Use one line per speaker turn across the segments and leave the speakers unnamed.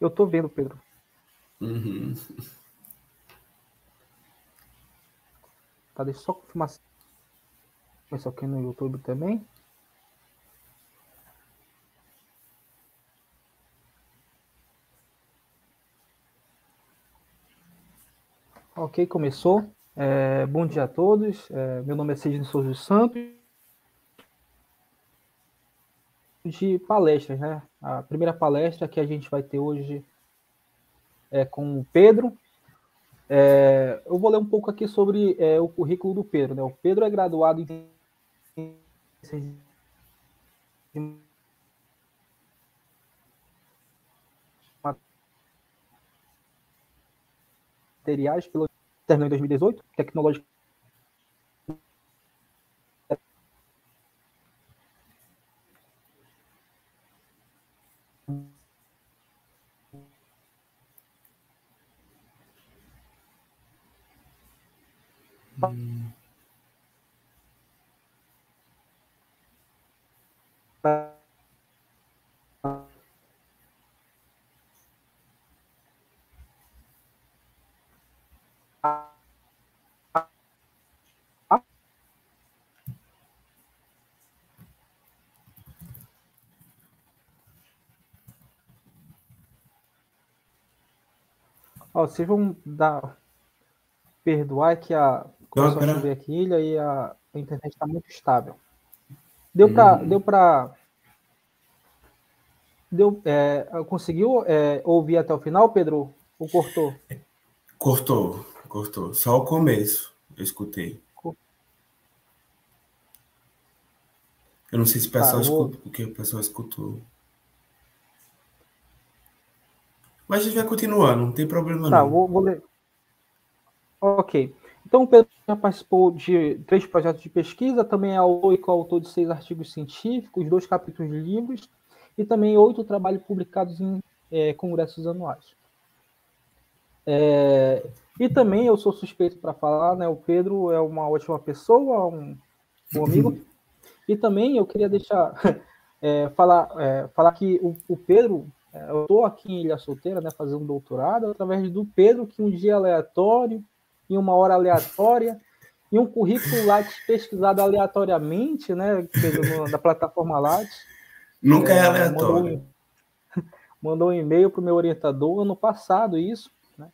Eu tô vendo, Pedro.
Uhum.
Tá, deixa eu só confirmar. Isso aqui no YouTube também. Ok, começou. É, bom dia a todos. É, meu nome é Sidney Souza dos Santos. De palestras, né? A primeira palestra que a gente vai ter hoje é com o Pedro. É, eu vou ler um pouco aqui sobre é, o currículo do Pedro. Né? O Pedro é graduado em materiais pelo terminou em 2018, tecnológico Ó, vocês vão dar perdoar que a começou a chover aqui ilha e a, a internet está muito estável. Deu para hum. deu para deu é, conseguiu é, ouvir até o final, Pedro? Ou cortou?
Cortou, cortou. Só o começo eu escutei. Eu não sei se o pessoal tá, vou... escuta, o pessoal escutou. Mas a gente vai continuar, não tem problema
tá,
não.
Vou, vou ler. Ok. Então, o Pedro já participou de três projetos de pesquisa, também é autor e coautor de seis artigos científicos, dois capítulos de livros e também oito trabalhos publicados em é, congressos anuais. É, e também eu sou suspeito para falar, né? O Pedro é uma ótima pessoa, um, um amigo. e também eu queria deixar é, falar, é, falar que o, o Pedro, é, eu estou aqui em Ilha Solteira, né? Fazendo doutorado através do Pedro, que um dia aleatório em uma hora aleatória, e um currículo Lattes pesquisado aleatoriamente, né, da plataforma Lattes.
Nunca é, é aleatório.
Mandou um, mandou um e-mail para o meu orientador ano passado, isso. Né?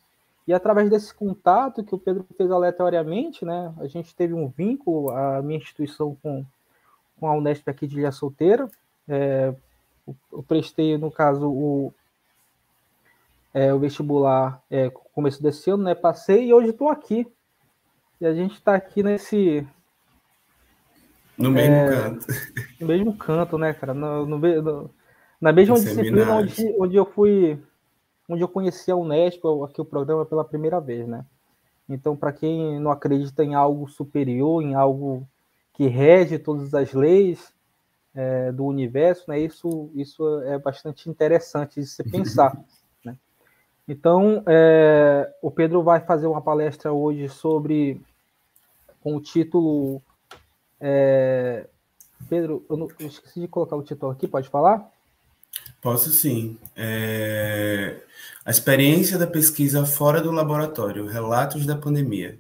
E através desse contato que o Pedro fez aleatoriamente, né, a gente teve um vínculo, a minha instituição com, com a Unesp aqui de Ilha Solteira. É, eu prestei, no caso, o, é, o vestibular é, começo desse ano, né? Passei e hoje estou aqui. E a gente está aqui nesse.
No mesmo é, canto.
No mesmo canto, né, cara? No, no, no na mesma disciplina onde, onde eu fui. Onde eu conheci a Unesp, aqui o programa pela primeira vez, né? Então, para quem não acredita em algo superior, em algo que rege todas as leis é, do universo, né? Isso, isso é bastante interessante de se pensar. Então, é, o Pedro vai fazer uma palestra hoje sobre, com o título. É, Pedro, eu, não, eu, esqueci de colocar o título aqui, pode falar?
Posso sim. É, a experiência da pesquisa fora do laboratório, relatos da pandemia.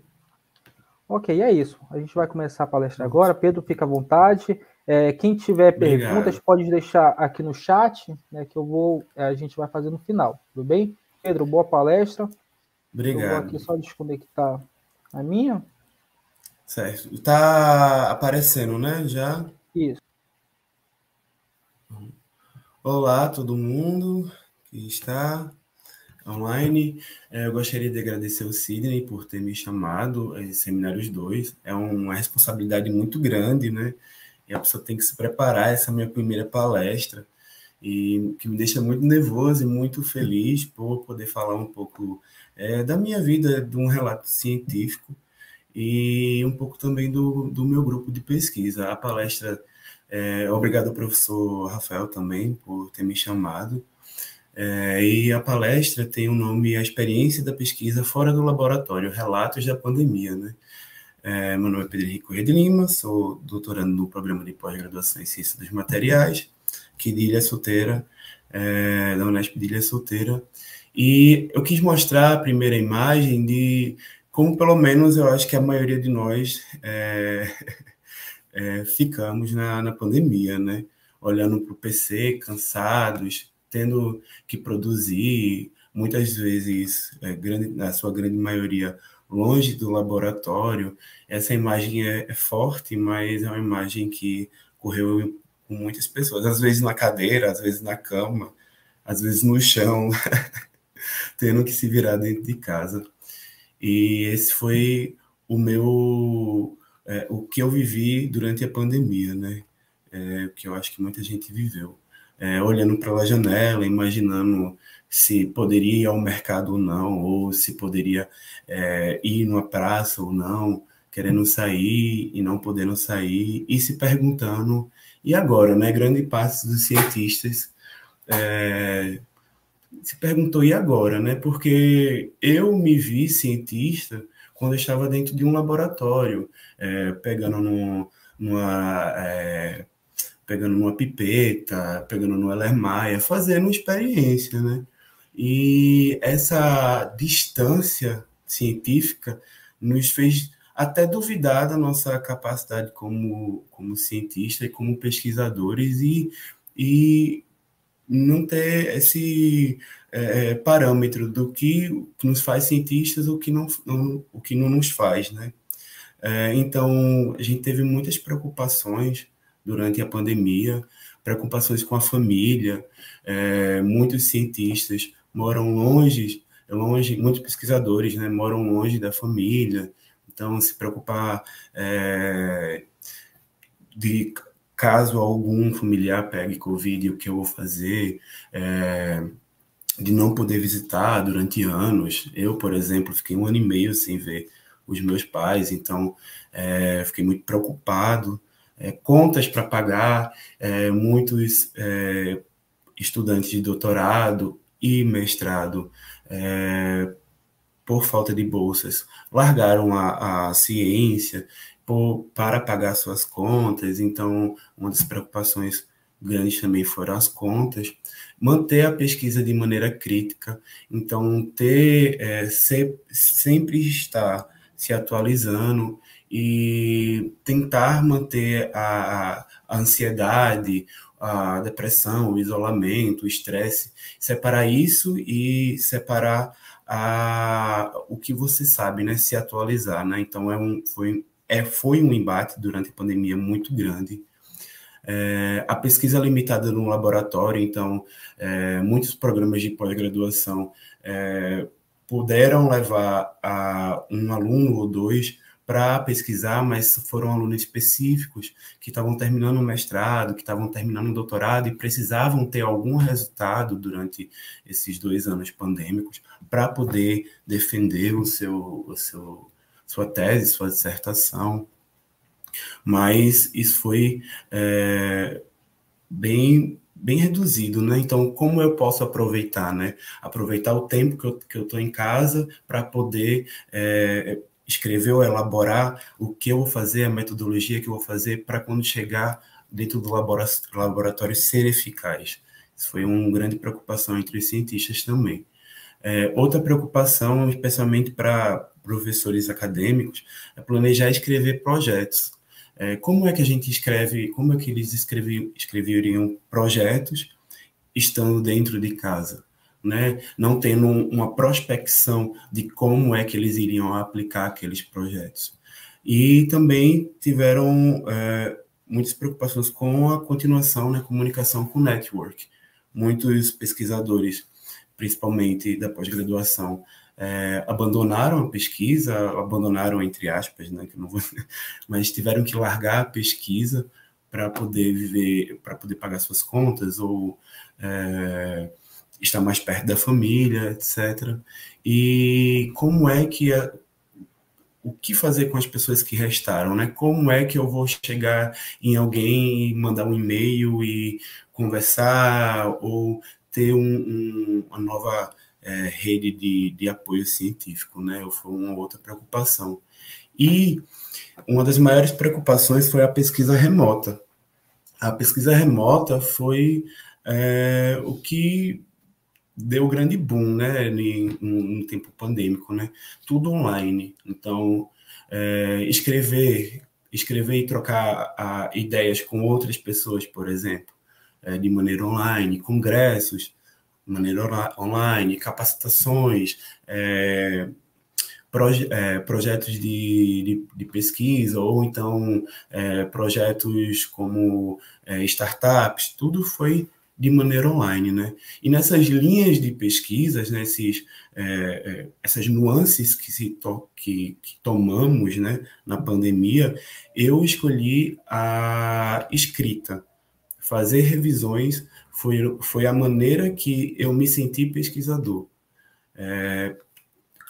Ok, é isso. A gente vai começar a palestra agora. Pedro, fica à vontade. É, quem tiver Obrigado. perguntas, pode deixar aqui no chat, né, que eu vou, a gente vai fazer no final, tudo bem? Pedro, boa palestra.
Obrigado. Eu vou
aqui só desconectar a minha.
Certo. Está aparecendo, né? Já?
Isso.
Olá, todo mundo que está online. É, eu gostaria de agradecer ao Sidney por ter me chamado a Seminários 2. É uma responsabilidade muito grande, né? E a pessoa tem que se preparar. Essa é a minha primeira palestra e que me deixa muito nervoso e muito feliz por poder falar um pouco é, da minha vida, de um relato científico e um pouco também do, do meu grupo de pesquisa. A palestra, é, obrigado ao professor Rafael também por ter me chamado. É, e a palestra tem o nome A Experiência da Pesquisa Fora do Laboratório, Relatos da Pandemia. Né? É, meu nome é Pedro Henrique Corrêa de Lima, sou doutorando no programa de pós-graduação em Ciência dos Materiais aqui de Ilha Solteira. é, da Unesp de Ilha Solteira. E eu quis mostrar a primeira imagem de como, pelo menos, eu acho que a maioria de nós é, é, ficamos na, na pandemia, né? Olhando para o PC, cansados, tendo que produzir, muitas vezes, é, grande, na sua grande maioria, longe do laboratório. Essa imagem é, é forte, mas é uma imagem que correu com muitas pessoas, às vezes na cadeira, às vezes na cama, às vezes no chão, tendo que se virar dentro de casa. E esse foi o meu, é, o que eu vivi durante a pandemia, né? É, o que eu acho que muita gente viveu. É, olhando para a janela, imaginando se poderia ir ao mercado ou não, ou se poderia é, ir numa praça ou não, querendo sair e não podendo sair, e se perguntando, e agora, né? Grande parte dos cientistas é, se perguntou, e agora, né? Porque eu me vi cientista quando eu estava dentro de um laboratório, é, pegando numa. É, pegando numa pipeta, pegando no Ellermaia, fazendo experiência, né? E essa distância científica nos fez até duvidar da nossa capacidade como, como cientista e como pesquisadores e, e não ter esse é, é parâmetro do que, nos faz cientistas ou que não, não, o que não nos faz, né? É, então, a gente teve muitas preocupações durante a pandemia, preocupações com a família, é, muitos cientistas moram longe, longe, muitos pesquisadores, né, moram longe da família, então se preocupar é, de caso algum familiar pegue Covid, o que eu vou fazer, é, de não poder visitar durante anos. Eu, por exemplo, fiquei um ano e meio sem ver os meus pais, então é, fiquei muito preocupado. É, contas para pagar, é, muitos é, estudantes de doutorado e mestrado, é, por falta de bolsas, largaram a, a ciência por, para pagar suas contas. Então, uma das preocupações grandes também foram as contas. Manter a pesquisa de maneira crítica, então, ter, é, ser, sempre estar se atualizando e tentar manter a, a ansiedade, a depressão, o isolamento, o estresse, separar isso e separar a, o que você sabe, né? Se atualizar, né? Então é um, foi, é, foi um embate durante a pandemia muito grande. É, a pesquisa limitada no laboratório, então é, muitos programas de pós-graduação é, puderam levar a um aluno ou dois para pesquisar, mas foram alunos específicos que estavam terminando o mestrado, que estavam terminando o doutorado e precisavam ter algum resultado durante esses dois anos pandêmicos para poder defender o seu, o seu, sua tese, sua dissertação. Mas isso foi é, bem bem reduzido, né? Então, como eu posso aproveitar, né? Aproveitar o tempo que eu estou em casa para poder é, escrever ou elaborar o que eu vou fazer, a metodologia que eu vou fazer para quando chegar dentro do laboratório ser eficaz. Isso foi uma grande preocupação entre os cientistas também. É, outra preocupação, especialmente para professores acadêmicos, é planejar escrever projetos. É, como é que a gente escreve, como é que eles escrevi, escreveriam projetos estando dentro de casa? Né, não tendo uma prospecção de como é que eles iriam aplicar aqueles projetos. E também tiveram é, muitas preocupações com a continuação na né, comunicação com o network. Muitos pesquisadores, principalmente da pós-graduação, é, abandonaram a pesquisa, abandonaram entre aspas, né, que não vou, mas tiveram que largar a pesquisa para poder viver, para poder pagar suas contas ou é, estar mais perto da família, etc. E como é que a, o que fazer com as pessoas que restaram, né? Como é que eu vou chegar em alguém e mandar um e-mail e conversar ou ter um, um, uma nova é, rede de, de apoio científico, né? Foi uma outra preocupação. E uma das maiores preocupações foi a pesquisa remota. A pesquisa remota foi é, o que deu grande boom, né, no tempo pandêmico, né, tudo online. Então, é, escrever, escrever e trocar a, ideias com outras pessoas, por exemplo, é, de maneira online, congressos, de maneira online, capacitações, é, proje é, projetos de, de, de, pesquisa ou então é, projetos como é, startups, tudo foi de maneira online, né? E nessas linhas de pesquisas, nesses, é, é, essas nuances que, se to que, que, tomamos, né, na pandemia, eu escolhi a escrita. Fazer revisões foi, foi a maneira que eu me senti pesquisador. É,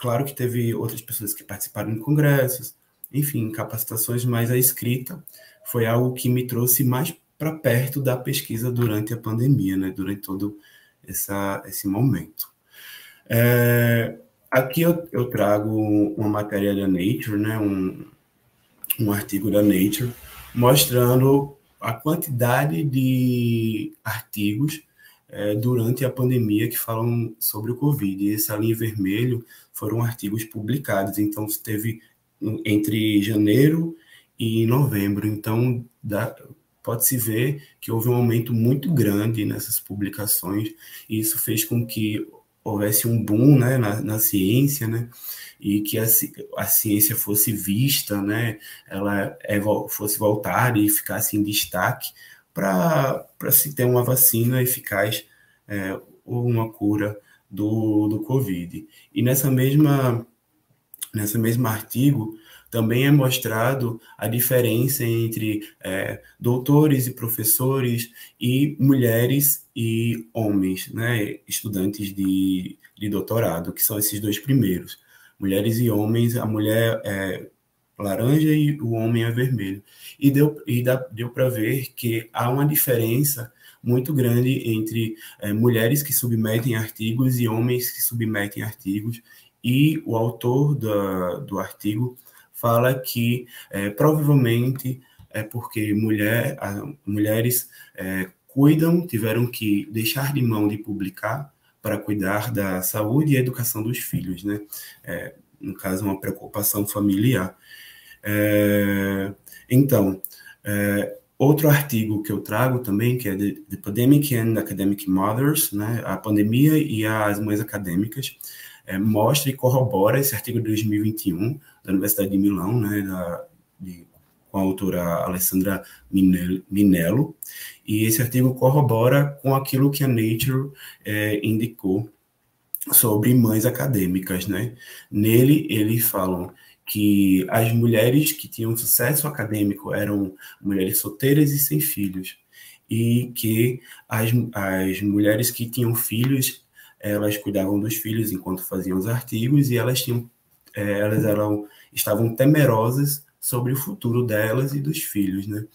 claro que teve outras pessoas que participaram em congressos, enfim, capacitações, mas a escrita foi algo que me trouxe mais para perto da pesquisa durante a pandemia, né, durante todo essa, esse momento. É, aqui eu, eu, trago uma matéria da Nature, né, um, um artigo da Nature, mostrando a quantidade de artigos é, durante a pandemia que falam sobre o Covid. E essa linha vermelho foram artigos publicados, então teve entre janeiro e novembro. Então, dá, pode-se ver que houve um aumento muito grande nessas publicações, e isso fez com que houvesse um boom né, na, na ciência, né, e que a, a, ciência fosse vista, né, ela é, fosse voltada e ficasse em destaque para se ter uma vacina eficaz é, ou uma cura do, do Covid. E nessa mesma, nessa mesmo artigo, também é mostrado a diferença entre é, doutores e professores e mulheres e homens, né, estudantes de, de doutorado, que são esses dois primeiros. Mulheres e homens, a mulher é laranja e o homem é vermelho. E deu, e dá, deu para ver que há uma diferença muito grande entre é, mulheres que submetem artigos e homens que submetem artigos, e o autor da, do artigo fala que é, provavelmente é porque mulher, mulheres é, cuidam, tiveram que deixar de mão de publicar para cuidar da saúde e educação dos filhos, né? É, no caso, uma preocupação familiar. É, então, é, outro artigo que eu trago também, que é The, The Pandemic and Academic Mothers, né? A pandemia e as mães acadêmicas, é, mostra e corrobora esse artigo de 2021 da Universidade de Milão, né, da, de, com a autora Alessandra Minello, e esse artigo corrobora com aquilo que a Nature é, indicou sobre mães acadêmicas, né? Nele eles falam que as mulheres que tinham sucesso acadêmico eram mulheres solteiras e sem filhos, e que as, as mulheres que tinham filhos elas cuidavam dos filhos enquanto faziam os artigos e elas tinham é, elas eram estavam temerosas sobre o futuro delas e dos filhos, né?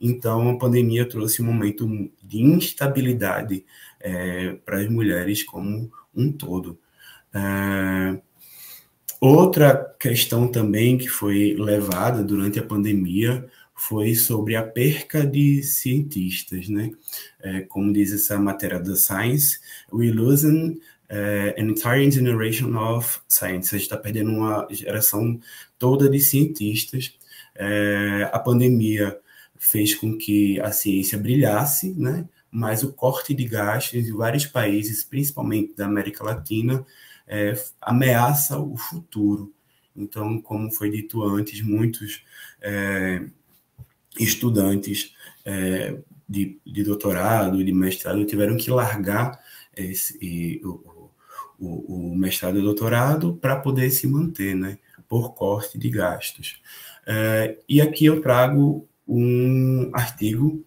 Então a pandemia trouxe um momento de instabilidade é, para as mulheres como um todo. É, outra questão também que foi levada durante a pandemia foi sobre a perca de cientistas, né? É, como diz essa matéria da Science, we losing uh, an entire generation of scientists. A gente está perdendo uma geração toda de cientistas. É, a pandemia fez com que a ciência brilhasse, né? Mas o corte de gastos em vários países, principalmente da América Latina, é, ameaça o futuro. Então, como foi dito antes, muitos é, estudantes é, de, de, doutorado, de mestrado, tiveram que largar esse, o, o, o mestrado e doutorado para poder se manter, né, por corte de gastos. É, e aqui eu trago um artigo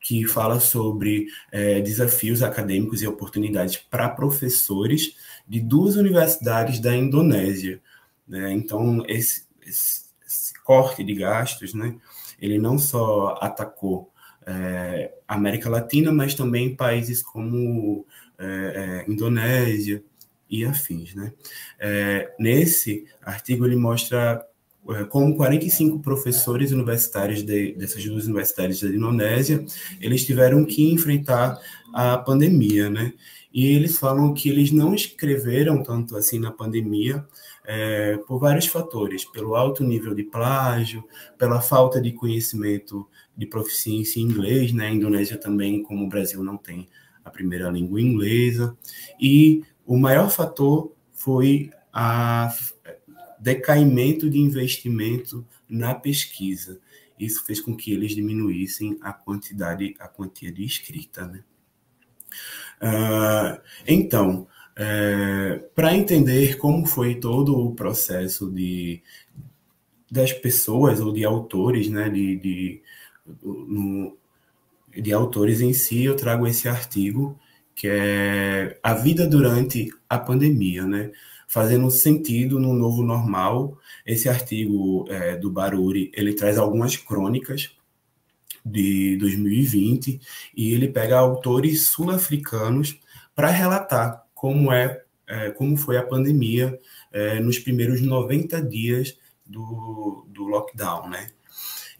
que fala sobre é, desafios acadêmicos e oportunidades para professores de duas universidades da Indonésia. Né? Então, esse, esse, esse corte de gastos, né, ele não só atacou é, América Latina, mas também países como é, é, Indonésia e afins. Né? É, nesse artigo, ele mostra é, como 45 professores universitários de, dessas duas universidades da Indonésia, eles tiveram que enfrentar a pandemia, né? E eles falam que eles não escreveram tanto assim na pandemia é, por vários fatores, pelo alto nível de plágio, pela falta de conhecimento de proficiência em inglês, né? A Indonésia também, como o Brasil não tem a primeira língua inglesa, e o maior fator foi a decaimento de investimento na pesquisa. Isso fez com que eles diminuíssem a quantidade, a quantia de escrita. Né? Uh, então, é, para entender como foi todo o processo de, das pessoas ou de autores, né, de, de, no, de autores em si, eu trago esse artigo que é a vida durante a pandemia, né? fazendo sentido no novo normal. Esse artigo é, do Baruri, ele traz algumas crônicas de 2020 e ele pega autores sul-africanos para relatar como é, é, como foi a pandemia é, nos primeiros 90 dias do, do lockdown, né?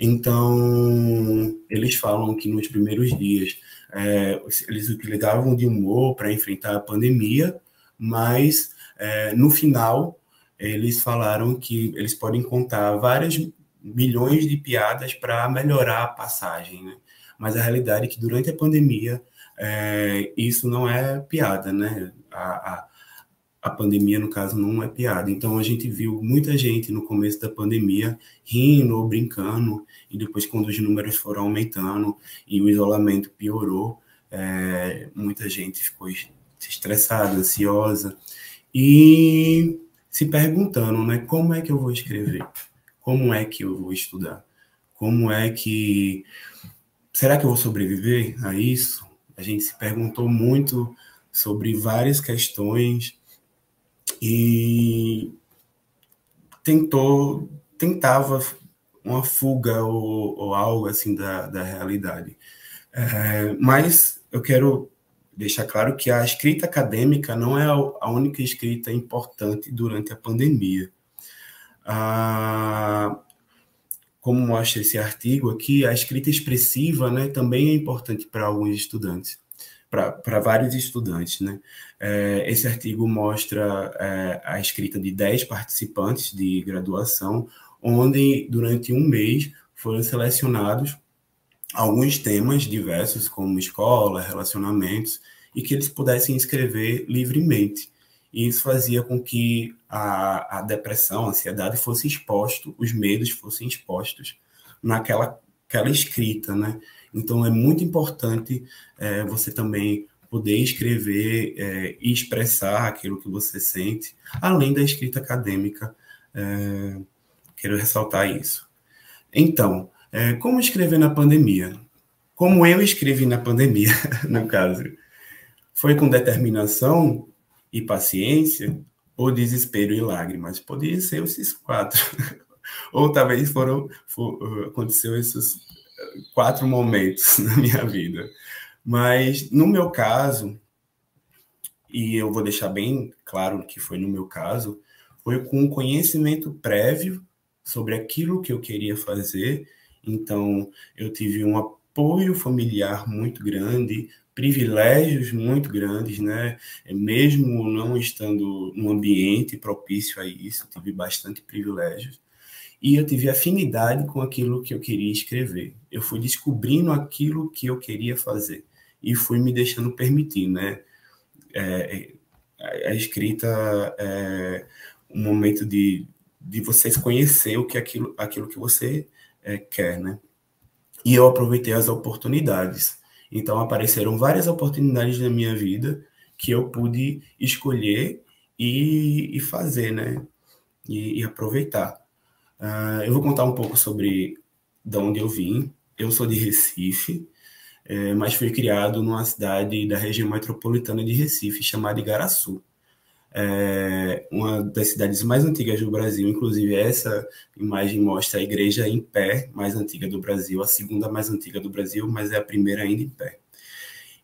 Então, eles falam que nos primeiros dias é, eles utilizavam de humor para enfrentar a pandemia, mas é, no final, eles falaram que eles podem contar várias milhões de piadas para melhorar a passagem, né? Mas a realidade é que durante a pandemia é, isso não é piada, né? A, a, a, pandemia, no caso, não é piada. Então a gente viu muita gente no começo da pandemia rindo ou brincando, e depois, quando os números foram aumentando e o isolamento piorou, é, muita gente ficou estressada, ansiosa e se perguntando, né, como é que eu vou escrever? Como é que eu vou estudar? Como é que será que eu vou sobreviver a isso? A gente se perguntou muito sobre várias questões e tentou tentava uma fuga ou, ou algo assim da, da realidade. É, mas eu quero deixar claro que a escrita acadêmica não é a única escrita importante durante a pandemia. Ah, como mostra esse artigo aqui, a escrita expressiva né, também é importante para alguns estudantes, para vários estudantes. Né? É, esse artigo mostra é, a escrita de 10 participantes de graduação, onde durante um mês foram selecionados alguns temas diversos, como escola, relacionamentos, e que eles pudessem escrever livremente. E isso fazia com que a, a depressão, a ansiedade fosse exposto, os medos fossem expostos naquela aquela escrita, né? Então é muito importante é, você também poder escrever é, e expressar aquilo que você sente, além da escrita acadêmica. É, quero ressaltar isso. Então, é, como escrever na pandemia? Como eu escrevi na pandemia, no caso. Foi com determinação e paciência ou desespero e lágrimas? Poderia ser esses quatro. ou talvez foram for, aconteceu esses quatro momentos na minha vida. Mas no meu caso, e eu vou deixar bem claro que foi no meu caso, foi com conhecimento prévio sobre aquilo que eu queria fazer então, eu tive um apoio familiar muito grande, privilégios muito grandes, né? Mesmo não estando num ambiente propício a isso, tive bastante privilégios. E eu tive afinidade com aquilo que eu queria escrever. Eu fui descobrindo aquilo que eu queria fazer e fui me deixando permitir, né? É, é a escrita é um momento de, de você conhecer o que aquilo, aquilo que você é, quer, né? E eu aproveitei as oportunidades. Então apareceram várias oportunidades na minha vida que eu pude escolher e, e fazer, né? E, e aproveitar. Uh, eu vou contar um pouco sobre de onde eu vim. Eu sou de Recife, é, mas fui criado numa cidade da região metropolitana de Recife, chamada Igaraçu é uma das cidades mais antigas do Brasil. Inclusive, essa imagem mostra a igreja em pé, mais antiga do Brasil, a segunda mais antiga do Brasil, mas é a primeira ainda em pé.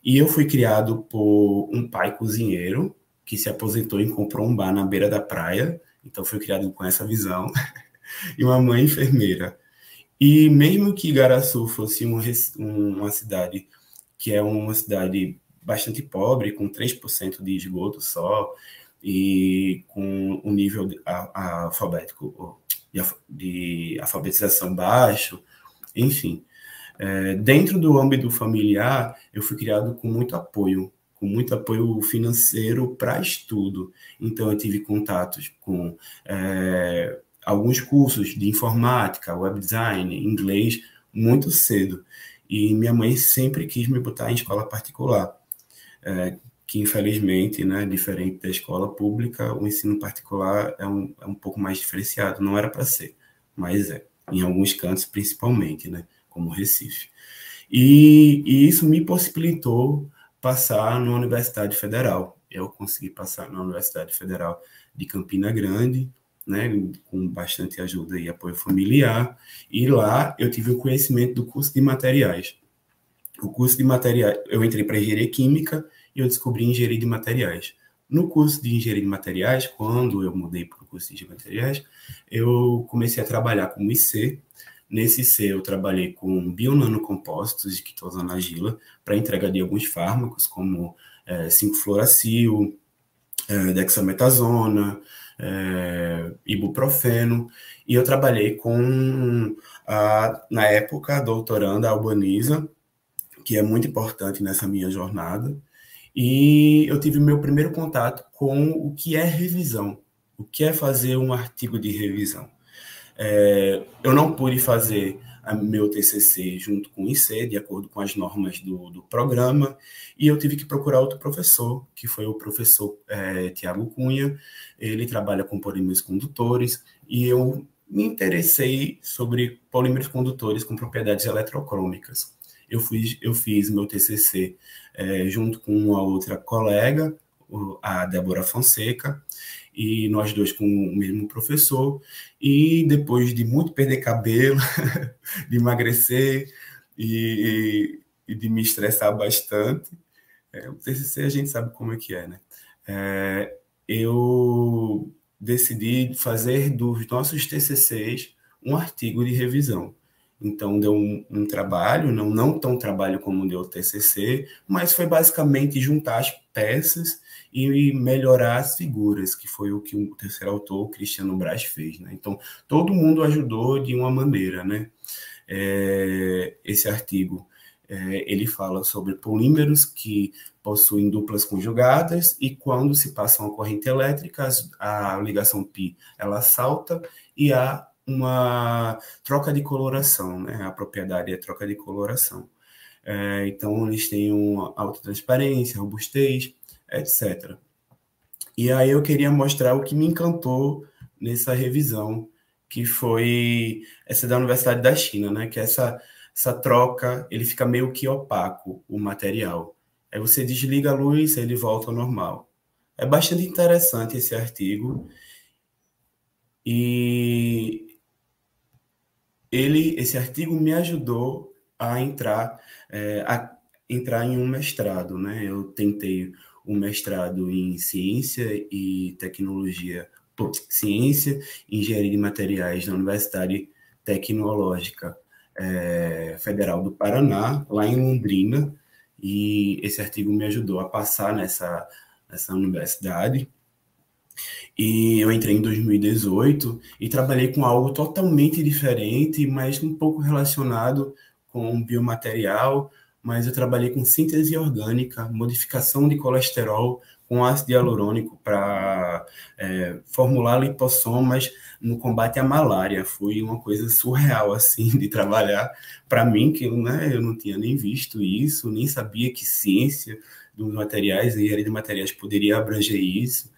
E eu fui criado por um pai cozinheiro que se aposentou e comprou um bar na beira da praia. Então, fui criado com essa visão. e uma mãe enfermeira. E mesmo que Igaraçu fosse uma, uma cidade que é uma cidade bastante pobre, com 3% de esgoto só, e com um nível de, a, alfabético de, de, alfabetização baixo, enfim. É, dentro do âmbito familiar, eu fui criado com muito apoio, com muito apoio financeiro para estudo. Então, eu tive contatos com é, alguns cursos de informática, web design, inglês, muito cedo. E minha mãe sempre quis me botar em escola particular, é, que infelizmente, né, diferente da escola pública, o ensino particular é um, é um pouco mais diferenciado. Não era para ser, mas é, em alguns cantos principalmente, né, como Recife. E, e isso me possibilitou passar na Universidade Federal. Eu consegui passar na Universidade Federal de Campina Grande, né, com bastante ajuda e apoio familiar, e lá eu tive o conhecimento do curso de materiais. O curso de materiais, eu entrei para engenharia química e eu descobri engenharia de materiais. No curso de engenharia de materiais, quando eu mudei para o curso de materiais, eu comecei a trabalhar como IC. Nesse IC eu trabalhei com bionanocompostos de quitosana para entrega de alguns fármacos, como é, 5-fluoracil, é, dexametasona, é, ibuprofeno, e eu trabalhei com, a, na época, a doutoranda Albanisa, que é muito importante nessa minha jornada, e eu tive meu primeiro contato com o que é revisão, o que é fazer um artigo de revisão. É, eu não pude fazer meu TCC junto com o IC, de acordo com as normas do, do programa, e eu tive que procurar outro professor, que foi o professor é, Tiago Cunha, ele trabalha com polímeros condutores, e eu me interessei sobre polímeros condutores com propriedades eletrocrômicas. Eu, fui, eu fiz meu TCC é, junto com uma outra colega, a Débora Fonseca, e nós dois com o mesmo professor. E depois de muito perder cabelo, de emagrecer e, e, de me estressar bastante, é, o TCC a gente sabe como é que é, né? É, eu decidi fazer dos nossos TCCs um artigo de revisão. Então, deu um, um, trabalho, não, não tão trabalho como deu o TCC, mas foi basicamente juntar as peças e melhorar as figuras, que foi o que o terceiro autor, Cristiano Braz, fez. Né? Então, todo mundo ajudou de uma maneira. Né? É, esse artigo é, ele fala sobre polímeros que possuem duplas conjugadas e quando se passa uma corrente elétrica, a ligação π ela salta e há uma troca de coloração, né? A propriedade é troca de coloração. É, então, eles têm uma alta transparência, robustez, etc. E aí eu queria mostrar o que me encantou nessa revisão, que foi essa da Universidade da China, né? Que essa, essa troca, ele fica meio que opaco, o material. Aí você desliga a luz, ele volta ao normal. É bastante interessante esse artigo. E ele, esse artigo me ajudou a entrar, é, a entrar em um mestrado, né? Eu tentei um mestrado em ciência e tecnologia, ciência e engenharia de materiais na Universidade Tecnológica é, Federal do Paraná, lá em Londrina, e esse artigo me ajudou a passar nessa, nessa universidade. E eu entrei em 2018 e trabalhei com algo totalmente diferente, mas um pouco relacionado com biomaterial, mas eu trabalhei com síntese orgânica, modificação de colesterol com ácido hialurônico para é, formular lipossomas no combate à malária. Foi uma coisa surreal, assim, de trabalhar para mim, que né, eu não tinha nem visto isso, nem sabia que ciência dos materiais, engenharia de materiais poderia abranger isso.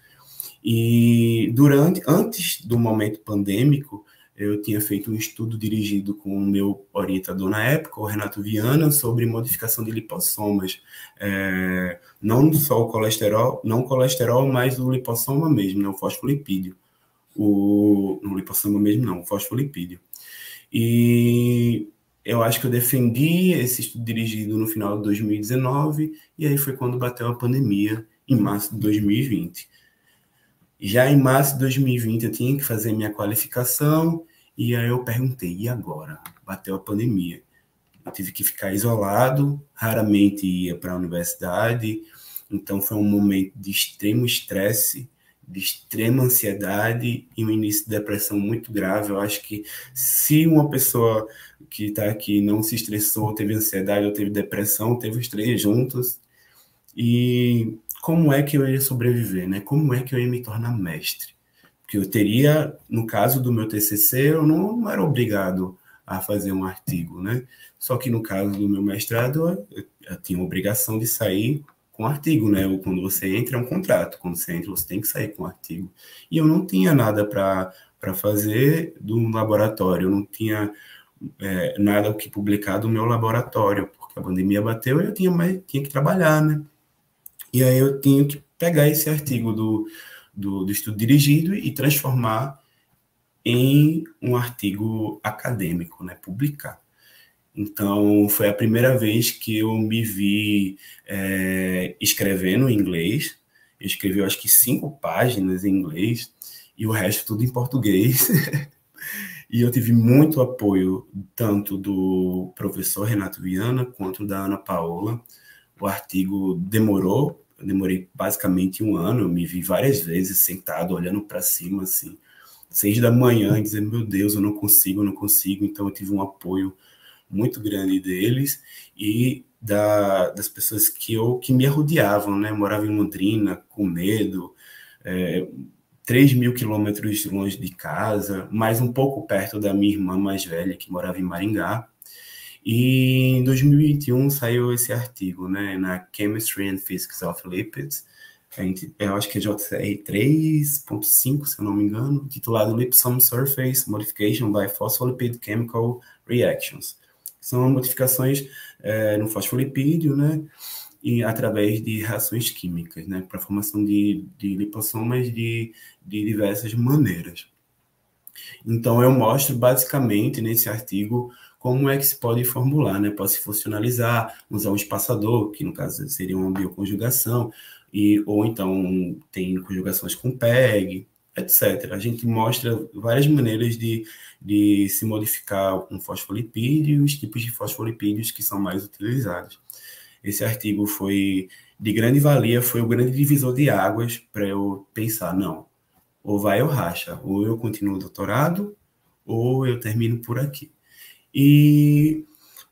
E durante, antes do momento pandêmico, eu tinha feito um estudo dirigido com o meu orientador na época, o Renato Viana, sobre modificação de lipossomas. É, não só o colesterol, não o colesterol, mas o lipossoma mesmo, né, o fosfolipídio. O, no lipossoma mesmo não, o fosfolipídio. E eu acho que eu defendi esse estudo dirigido no final de 2019, e aí foi quando bateu a pandemia, em março de 2020. Já em março de 2020 eu tinha que fazer minha qualificação E aí eu perguntei, e agora? Bateu a pandemia. Eu tive que ficar isolado, raramente ia para a universidade, então foi um momento de extremo estresse, de extrema ansiedade e um início de depressão muito grave. Eu acho que se uma pessoa que está aqui não se estressou, teve ansiedade ou teve depressão, teve os três juntos. E como é que eu ia sobreviver, né? Como é que eu ia me tornar mestre? Porque eu teria, no caso do meu TCC, eu não, era obrigado a fazer um artigo, né? Só que no caso do meu mestrado, eu, eu tinha obrigação de sair com artigo, né? Ou quando você entra é um contrato, quando você entra você tem que sair com artigo. E eu não tinha nada para fazer do laboratório, eu não tinha é, nada o que publicar do meu laboratório, porque a pandemia bateu e eu tinha, tinha que trabalhar, né? E aí eu tinha que pegar esse artigo do, do, do estudo dirigido e transformar em um artigo acadêmico, né? Publicar. Então, foi a primeira vez que eu me vi é, escrevendo em inglês. Eu escrevi, acho que, cinco páginas em inglês e o resto tudo em português. e eu tive muito apoio, tanto do professor Renato Viana quanto da Ana Paola. O artigo demorou, eu demorei basicamente um ano. Eu me vi várias vezes sentado, olhando para cima, assim, seis da manhã, dizendo: Meu Deus, eu não consigo, eu não consigo. Então, eu tive um apoio muito grande deles e da, das pessoas que eu que me rodeavam, né? Eu morava em Londrina com medo, é, 3 mil quilômetros longe de casa, mais um pouco perto da minha irmã mais velha que morava em Maringá. E em 2021 saiu esse artigo, né, na Chemistry and Physics of Lipids, eu acho que é JCR 3.5, se eu não me engano, titulado Lipsome Surface Modification by Phospholipid Chemical Reactions são modificações é, no fosfolipídio, né? E através de reações químicas, né? Para a formação de, de lipossomas de, de diversas maneiras. Então, eu mostro basicamente nesse artigo como é que se pode formular, né? Pode se funcionalizar, usar um espaçador, que no caso seria uma bioconjugação, e, ou então tem conjugações com PEG, etc. A gente mostra várias maneiras de, de se modificar um fosfolipídio e os tipos de fosfolipídios que são mais utilizados. Esse artigo foi de grande valia, foi o grande divisor de águas para eu pensar, não, ou vai ou racha, ou eu continuo o doutorado, ou eu termino por aqui. E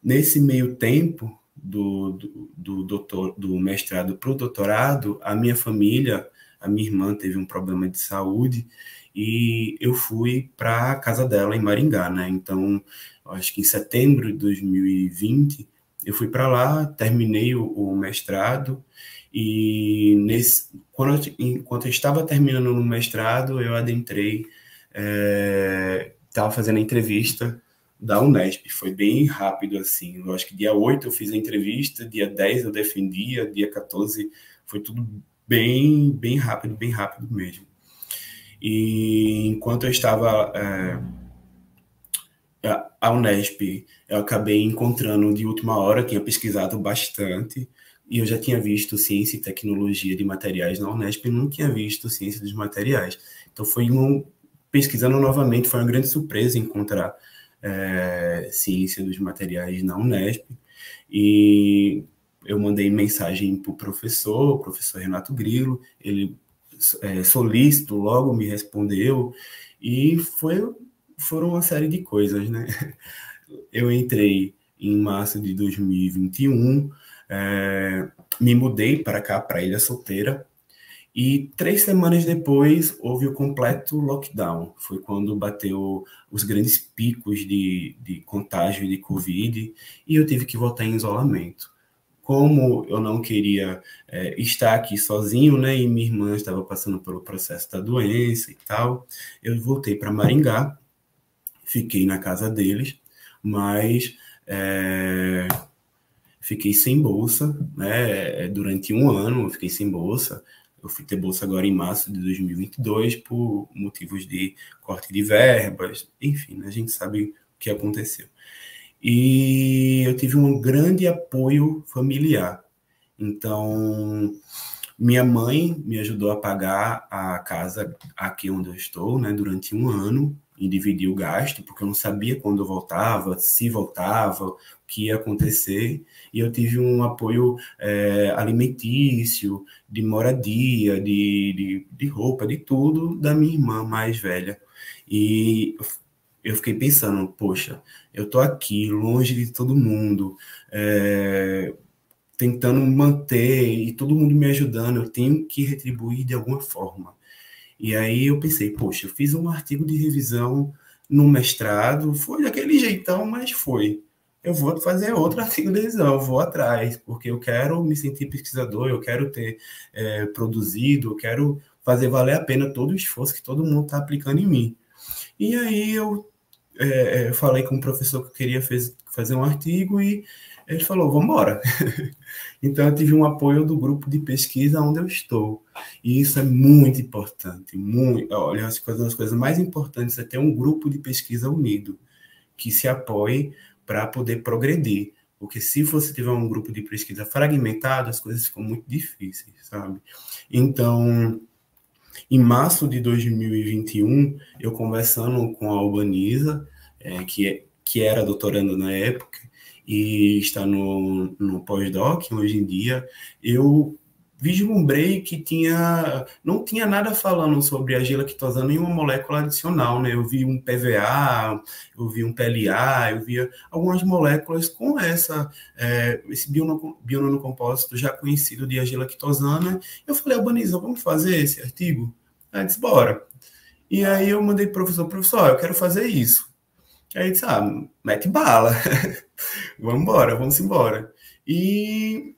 nesse meio tempo do, do, do, doutor, do mestrado para o doutorado, a minha família a minha irmã teve um problema de saúde e eu fui para a casa dela em Maringá, né? Então, acho que em setembro de 2020 eu fui para lá, terminei o, o, mestrado e nesse, quando eu, enquanto eu estava terminando no mestrado, eu adentrei, estava é, fazendo a entrevista da Unesp, foi bem rápido assim, eu acho que dia 8 eu fiz a entrevista, dia 10 eu defendia, dia 14 foi tudo bem, bem rápido, bem rápido mesmo. E enquanto eu estava é, a Unesp, eu acabei encontrando de última hora, tinha pesquisado bastante, e eu já tinha visto ciência e tecnologia de materiais na Unesp e não tinha visto ciência dos materiais. Então foi um, pesquisando novamente, foi uma grande surpresa encontrar é, ciência dos materiais na Unesp. E eu mandei mensagem para o professor, o professor Renato Grilo, ele é, solícito logo me respondeu, e foi, foram uma série de coisas, né? Eu entrei em março de 2021, é, me mudei para cá, para Ilha Solteira, e três semanas depois houve o completo lockdown. Foi quando bateu os grandes picos de, de contágio de Covid e eu tive que voltar em isolamento como eu não queria é, estar aqui sozinho, né, e minha irmã estava passando pelo processo da doença e tal, eu voltei para Maringá, fiquei na casa deles, mas é, fiquei sem bolsa, né, durante um ano eu fiquei sem bolsa, eu fui ter bolsa agora em março de 2022 por motivos de corte de verbas, enfim, né, a gente sabe o que aconteceu. E eu tive um grande apoio familiar. Então, minha mãe me ajudou a pagar a casa aqui onde eu estou, né, durante um ano. Em dividir o gasto, porque eu não sabia quando eu voltava, se voltava, o que ia acontecer, e eu tive um apoio é, alimentício, de moradia, de, de, de roupa, de tudo, da minha irmã mais velha. E eu fiquei pensando, poxa, eu tô aqui, longe de todo mundo, é, tentando manter e todo mundo me ajudando, eu tenho que retribuir de alguma forma. E aí eu pensei, poxa, eu fiz um artigo de revisão no mestrado, foi daquele jeitão, mas foi. Eu vou fazer outro artigo de revisão, eu vou atrás, porque eu quero me sentir pesquisador, eu quero ter é, produzido, eu quero fazer valer a pena todo o esforço que todo mundo está aplicando em mim. E aí eu é, falei com o professor que eu queria fez, fazer um artigo e ele falou, vamos embora. então, eu tive um apoio do grupo de pesquisa onde eu estou. E isso é muito importante. Muito, olha, as coisas, as coisas mais importantes é ter um grupo de pesquisa unido, que se apoie para poder progredir. Porque se você tiver um grupo de pesquisa fragmentado, as coisas ficam muito difíceis, sabe? Então, em março de 2021, eu conversando com a Urbaniza, é, que, é, que era doutorando na época, e está no, no pós-doc hoje em dia, eu vislumbrei que tinha, não tinha nada falando sobre a gelactosana, nenhuma molécula adicional, né? Eu vi um PVA, eu vi um PLA, eu via algumas moléculas com essa, é, esse bionanocompósito já conhecido de agilactosana. Eu falei, Albaniza, vamos fazer esse artigo? Aí disse, bora. E aí eu mandei pro professor, professor, eu quero fazer isso. Aí disse, ah, mete bala. vamos embora, vamos embora. E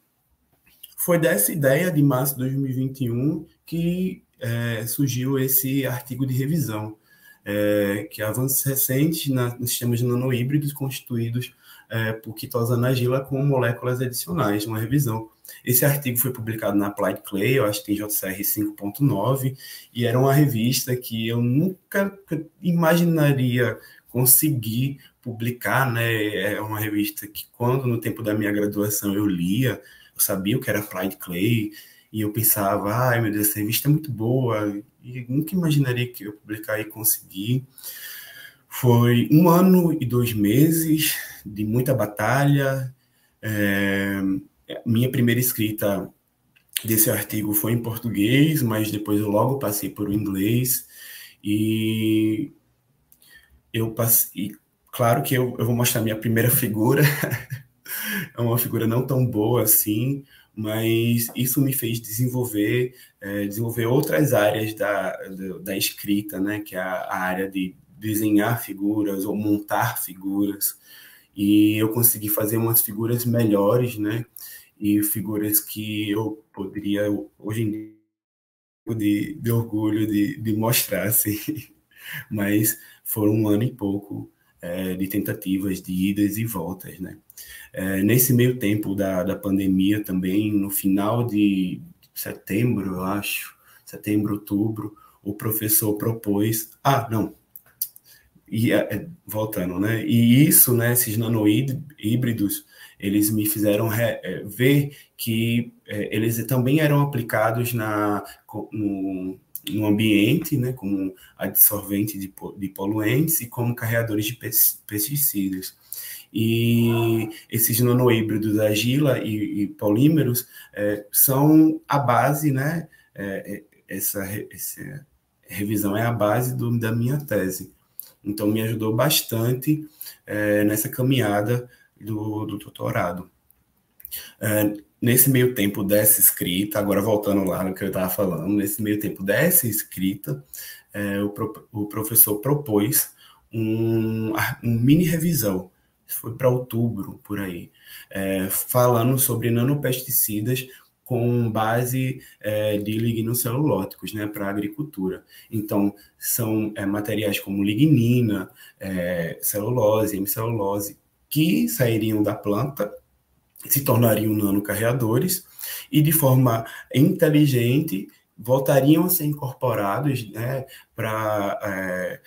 foi dessa ideia de março de 2021 que é, surgiu esse artigo de revisão, é, que é avanços recentes nos sistemas nanohíbridos constituídos é, por quitosanagila com moléculas adicionais, uma revisão. Esse artigo foi publicado na Applied Clay, eu acho que tem JCR 5.9, e era uma revista que eu nunca imaginaria conseguir publicar, né? É uma revista que quando no tempo da minha graduação eu lia, sabia o que era Applied Clay, e eu pensava, ai meu Deus, essa revista é muito boa, e nunca imaginaria que eu publicar e conseguir. Foi um ano e dois meses de muita batalha. É, minha primeira escrita desse artigo foi em português, mas depois eu logo passei por o inglês. E eu passei. Claro que eu, eu vou mostrar minha primeira figura. é uma figura não tão boa assim, mas isso me fez desenvolver, é, desenvolver outras áreas da, da, escrita, né, que é a, a, área de desenhar figuras ou montar figuras, e eu consegui fazer umas figuras melhores, né, e figuras que eu poderia, hoje em dia, de, de orgulho de, de mostrar, assim, mas foram um ano e pouco é, de tentativas de idas e voltas, né. É, nesse meio tempo da, da pandemia também, no final de setembro, eu acho, setembro, outubro, o professor propôs. Ah, não. E, é, voltando, né? E isso, né, esses nanohíbridos, eles me fizeram ver que eles também eram aplicados na, no, no ambiente, né, como adsorvente de, de poluentes e como carreadores de pesticidas. E esses nanohíbridos Agila e, e polímeros é, são a base, né? É, essa, essa, revisão é a base do, da minha tese. Então, me ajudou bastante é, nessa caminhada do, do doutorado. É, nesse meio tempo dessa escrita, agora voltando lá no que eu estava falando, nesse meio tempo dessa escrita, é, o, pro, o professor propôs um, um mini revisão foi para outubro, por aí, é, falando sobre nanopesticidas com base é, de lignocelulóticos né, para a agricultura. Então, são é, materiais como lignina, é, celulose, hemicelulose, que sairiam da planta, se tornariam nanocarreadores e, de forma inteligente, voltariam a ser incorporados né, para é,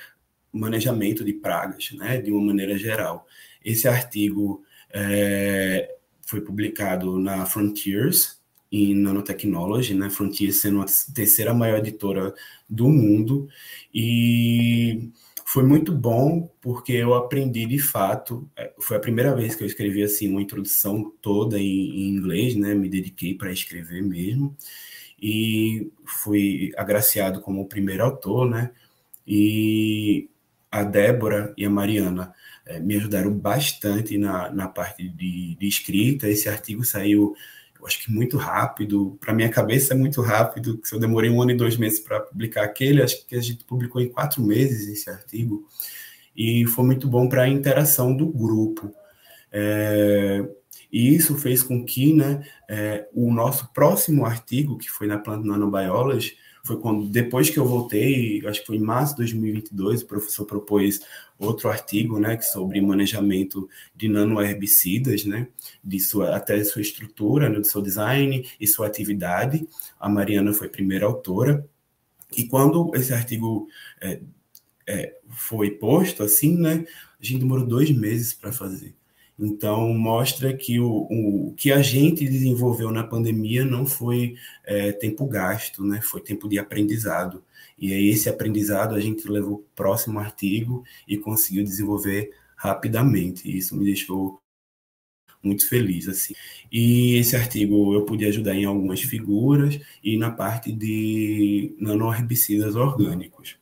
manejamento de pragas, né, de uma maneira geral. Esse artigo é, foi publicado na Frontiers, em Nanotechnology, né? Frontiers sendo a terceira maior editora do mundo, e foi muito bom porque eu aprendi de fato. É, foi a primeira vez que eu escrevi assim uma introdução toda em, em inglês, né? Me dediquei para escrever mesmo e fui agraciado como o primeiro autor, né? E a Débora e a Mariana é, me ajudaram bastante na, na parte de, de escrita. Esse artigo saiu acho que muito rápido, para minha cabeça é muito rápido, se eu demorei um ano e dois meses para publicar aquele, acho que a gente publicou em quatro meses esse artigo, e foi muito bom para a interação do grupo. É, e isso fez com que né, é, o nosso próximo artigo, que foi na Plant Nanobiology, foi quando, depois que eu voltei, acho que foi em março de 2022, o professor propôs outro artigo, né, sobre manejamento de nanoherbicidas, né, de sua, até sua estrutura, né, do seu design e sua atividade. A Mariana foi a primeira autora. E quando esse artigo é, é, foi posto, assim, né, a gente demorou dois meses para fazer. Então, mostra que o, o, que a gente desenvolveu na pandemia não foi é, tempo gasto, né? foi tempo de aprendizado. E aí, esse aprendizado a gente levou para o próximo artigo e conseguiu desenvolver rapidamente. Isso me deixou muito feliz assim. E esse artigo eu pude ajudar em algumas figuras e na parte de nanoherbicidas orgânicos.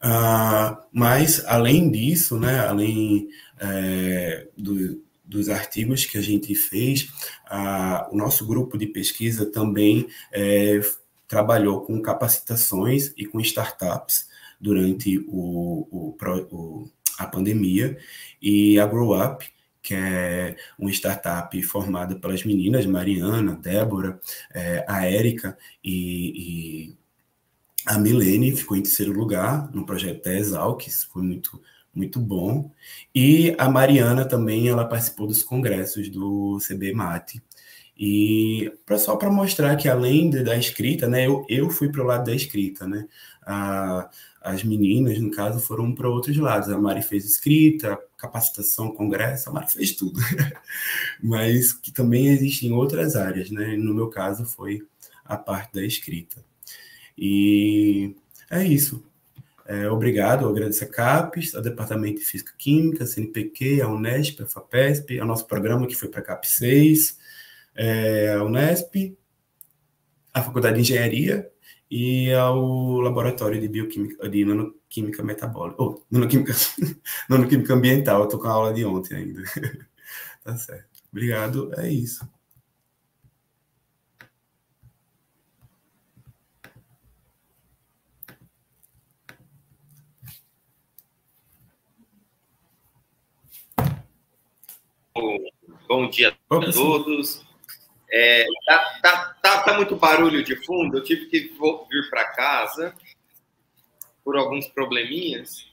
Uh, mas além disso, né, além é, do, dos artigos que a gente fez, a, o nosso grupo de pesquisa também é, trabalhou com capacitações e com startups durante o, o, o, a pandemia, e a Grow Up, que é uma startup formada pelas meninas Mariana, Débora, é, a Érica e, e, a Milene, ficou em terceiro lugar no projeto da Exal, que foi muito muito bom. E a Mariana também, ela participou dos congressos do CB Mate. E só para mostrar que além da escrita, né, eu, eu fui para o lado da escrita, né? A, as meninas, no caso, foram para outros lados. A Mari fez escrita, capacitação, congresso, a Mari fez tudo. Mas que também existem outras áreas, né? No meu caso, foi a parte da escrita. E é isso. É, obrigado, eu agradeço a CAPES, ao Departamento de Física Química, a CNPq, a Unesp, a FAPESP, ao nosso programa que foi para a CAP 6, é, a Unesp, a Faculdade de Engenharia e ao Laboratório de Bioquímica, de Nanoquímica Metabólica, ou oh, nanoquímica, nanoquímica Ambiental, eu estou com a aula de ontem ainda. tá certo. Obrigado, é isso.
Bom dia a todos. É, tá, tá, tá, tá, muito barulho de fundo. Eu tive que vir para casa por alguns probleminhas,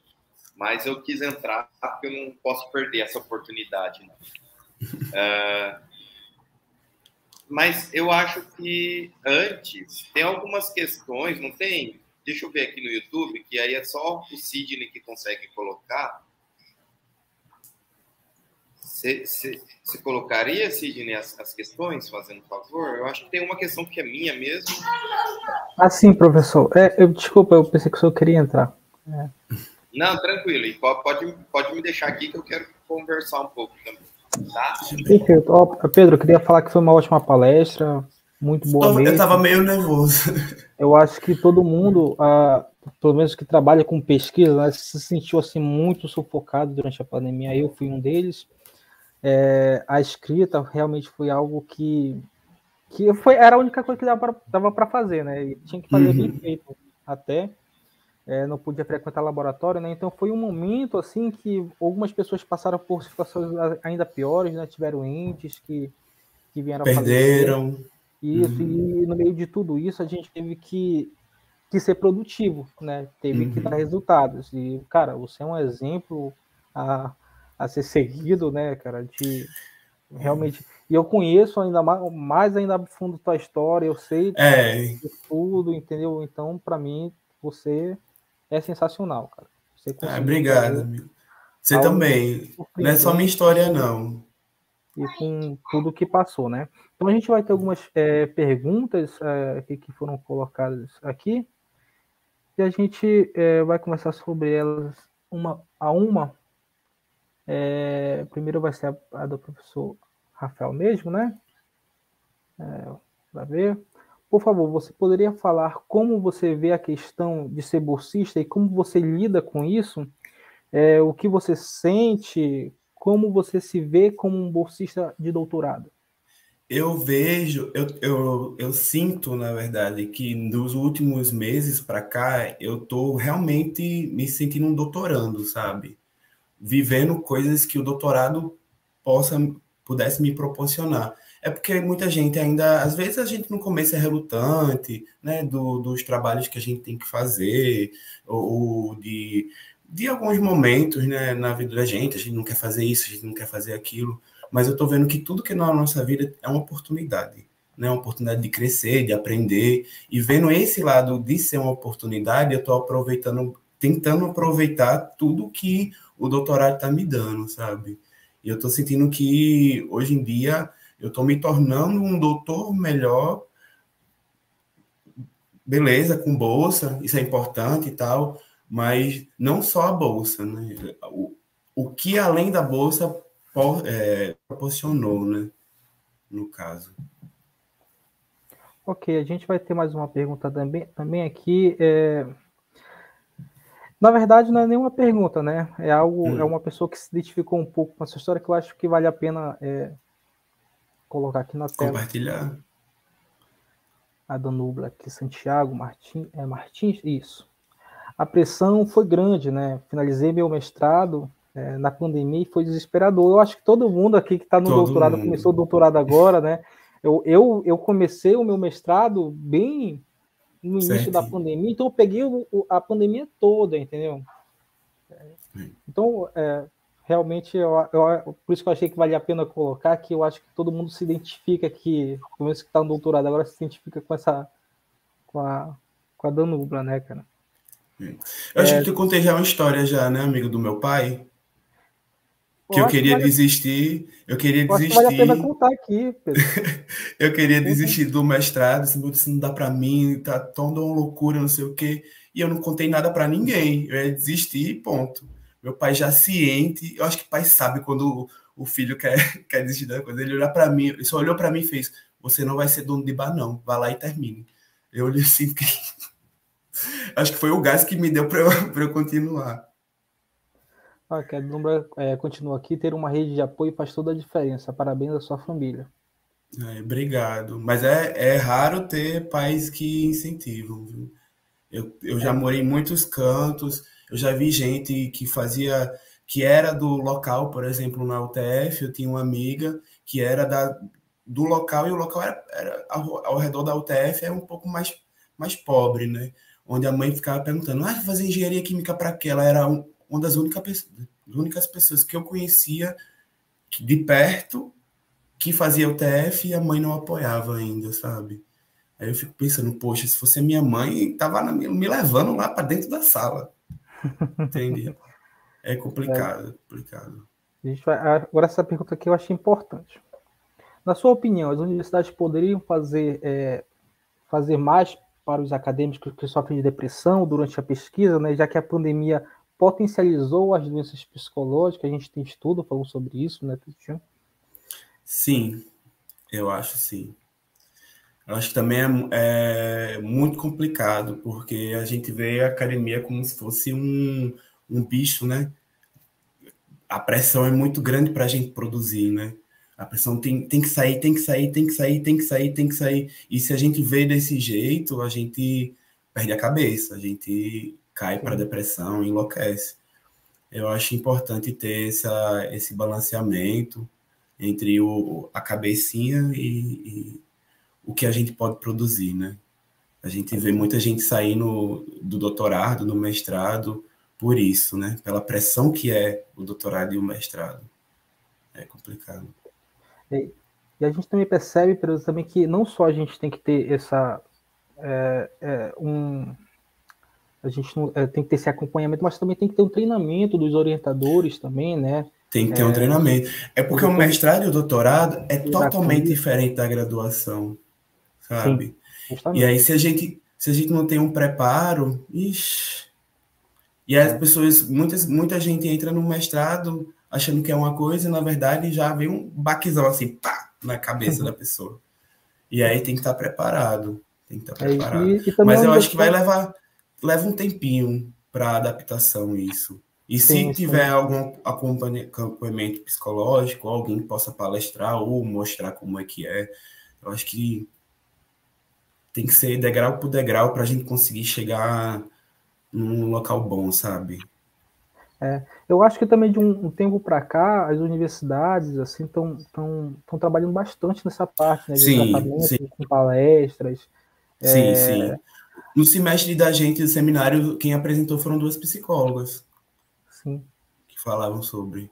mas eu quis entrar porque eu não posso perder essa oportunidade. Uh, mas eu acho que antes tem algumas questões, não tem? Deixa eu ver aqui no YouTube, que aí é só o Sidney que consegue colocar. Você colocaria, Sidney, as, as, questões, fazendo favor? Eu acho que tem uma questão que é minha mesmo.
Ah, sim, professor. É, eu, desculpa, eu pensei que o senhor queria entrar. É.
Não, tranquilo. E pode, pode me deixar aqui que eu quero conversar um pouco também. Tá?
Perfeito. Oh, Pedro, eu queria falar que foi uma ótima palestra, muito boa.
Eu estava meio nervoso.
Eu acho que todo mundo, ah, pelo menos que trabalha com pesquisa, né, se sentiu assim muito sufocado durante a pandemia. Eu fui um deles é, a escrita realmente foi algo que, que foi, era a única coisa que dava para fazer, né? E tinha que fazer uhum. bem feito até. É, não podia frequentar laboratório, né? Então foi um momento assim que algumas pessoas passaram por situações ainda piores, né? Tiveram entes que, que vieram
perderam.
Isso, uhum. e no meio de tudo isso a gente teve que, que ser produtivo, né? Teve uhum. que dar resultados. E, cara, você é um exemplo a, a ser seguido, né, cara? De realmente. E eu conheço ainda mais, mais ainda a fundo tua história, eu sei
é.
tudo, entendeu? Então, para mim, você é sensacional, cara. Você
ah, obrigado, amigo. Você também. Não é só minha história, não.
E com tudo que passou, né? Então a gente vai ter algumas é, perguntas é, que foram colocadas aqui. E a gente é, vai conversar sobre elas uma a uma. É, primeiro vai ser a, a, do professor Rafael mesmo, né? É, vai ver. Por favor, você poderia falar como você vê a questão de ser bolsista e como você lida com isso? É, o que você sente? Como você se vê como um bolsista de doutorado?
Eu vejo, eu, eu, eu sinto, na verdade, que nos últimos meses para cá, eu estou realmente me sentindo um doutorando, sabe? Vivendo coisas que o doutorado possa, pudesse me proporcionar. É porque muita gente ainda, às vezes a gente no começo é relutante, né, do, dos trabalhos que a gente tem que fazer, ou, ou de, de alguns momentos, né, na vida da gente, a gente não quer fazer isso, a gente não quer fazer aquilo, mas eu estou vendo que tudo que na nossa vida é uma oportunidade, né? Uma oportunidade de crescer, de aprender, e vendo esse lado de ser uma oportunidade, eu estou aproveitando, tentando aproveitar tudo que o doutorado está me dando, sabe? E eu estou sentindo que hoje em dia eu estou me tornando um doutor melhor, beleza, com bolsa, isso é importante e tal, mas não só a bolsa, né? O, o que além da bolsa é, proporcionou, né? No caso.
Ok, a gente vai ter mais uma pergunta também, também aqui. É... Na verdade, não é nenhuma pergunta, né? É algo, hum. é uma pessoa que se identificou um pouco com essa história que eu acho que vale a pena é, colocar aqui na tela.
Compartilhar.
A Danubla aqui, Santiago Martins, é, Martins, isso. A pressão foi grande, né? Finalizei meu mestrado é, na pandemia e foi desesperador. Eu acho que todo mundo aqui que está no todo doutorado, mundo. começou o doutorado agora, né? Eu, eu, eu comecei o meu mestrado bem no início certo. da pandemia, então eu peguei o, a pandemia toda, entendeu? Então, é, realmente, eu, eu, por isso que eu achei que valia a pena colocar, que eu acho que todo mundo se identifica aqui, pelo menos que está no doutorado agora, se identifica com essa, com a, com a Danubra, né, cara?
Eu acho é, que tu contei já uma história já, né, amigo do meu pai, que eu queria desistir, eu queria desistir. Que vale a pena
contar aqui,
eu queria desistir do mestrado, assim, disse, não dá para mim, tá tão uma loucura, não sei o quê. E eu não contei nada para ninguém. Eu ia desistir e ponto. Meu pai já ciente, eu acho que pai sabe quando o filho quer, quer desistir da coisa. Ele olhou para mim, ele só olhou para mim e fez: "Você não vai ser dono de bar não, vá lá e termine". Eu olhei assim, acho que foi o gás que me deu para eu, eu continuar.
Ah, a Dumbra é, continua aqui, ter uma rede de apoio faz toda a diferença. Parabéns à sua família.
É, obrigado. Mas é, é raro ter pais que incentivam, viu? Eu, eu já é. morei em muitos cantos, eu já vi gente que fazia, que era do local, por exemplo, na UTF, eu tinha uma amiga que era da, do local, e o local era, era ao, ao redor da UTF é um pouco mais, mais pobre, né? Onde a mãe ficava perguntando, ah, fazer engenharia química para quê? Ela era um, uma das únicas, únicas pessoas que eu conhecia de perto que fazia o TF e a mãe não apoiava ainda, sabe? Aí eu fico pensando, poxa, se fosse a minha mãe, tava me levando lá para dentro da sala. Entende? É complicado, é. complicado.
Agora essa pergunta aqui eu achei importante. Na sua opinião, as universidades poderiam fazer, é, fazer mais para os acadêmicos que sofrem de depressão durante a pesquisa, né, já que a pandemia potencializou as doenças psicológicas, a gente tem estudo falando sobre isso, né, Cristian?
Sim, eu acho sim. Eu acho que também é, é, muito complicado, porque a gente vê a academia como se fosse um, um bicho, né? A pressão é muito grande para a gente produzir, né? A pressão tem, tem que sair, tem que sair, tem que sair, tem que sair, tem que sair. E se a gente vê desse jeito, a gente perde a cabeça, a gente cai para depressão, enlouquece. Eu acho importante ter essa, esse balanceamento entre o, a cabecinha e, e o que a gente pode produzir, né? A gente vê muita gente saindo do doutorado, do mestrado, por isso, né? Pela pressão que é o doutorado e o mestrado. É complicado.
E, a gente também percebe, exemplo, também que não só a gente tem que ter essa é, é, um, a gente não, é, tem que ter esse acompanhamento, mas também tem que ter um treinamento dos orientadores também, né?
Tem que ter é, um treinamento. É porque o mestrado e o doutorado é totalmente diferente da graduação, sabe? Sim, e aí, se a gente se a gente não tem um preparo, ixi. E as pessoas, muitas, muita gente entra no mestrado achando que é uma coisa, e na verdade já vem um baquezão assim, pá, na cabeça da pessoa. E aí tem que estar preparado. Tem que estar preparado. E, e Mas eu acho que vai levar leva um tempinho para adaptação isso. E sim, se tiver sim. algum acompanhamento psicológico, alguém que possa palestrar ou mostrar como é que é, eu acho que tem que ser degrau por degrau para a gente conseguir chegar num local bom, sabe?
É, eu acho que também de um, um tempo para cá as universidades assim estão estão trabalhando bastante nessa parte, né, de
sim, sim.
com palestras.
Sim, é... sim. No semestre da gente do seminário, quem apresentou foram duas psicólogas.
Sim.
Que falavam sobre.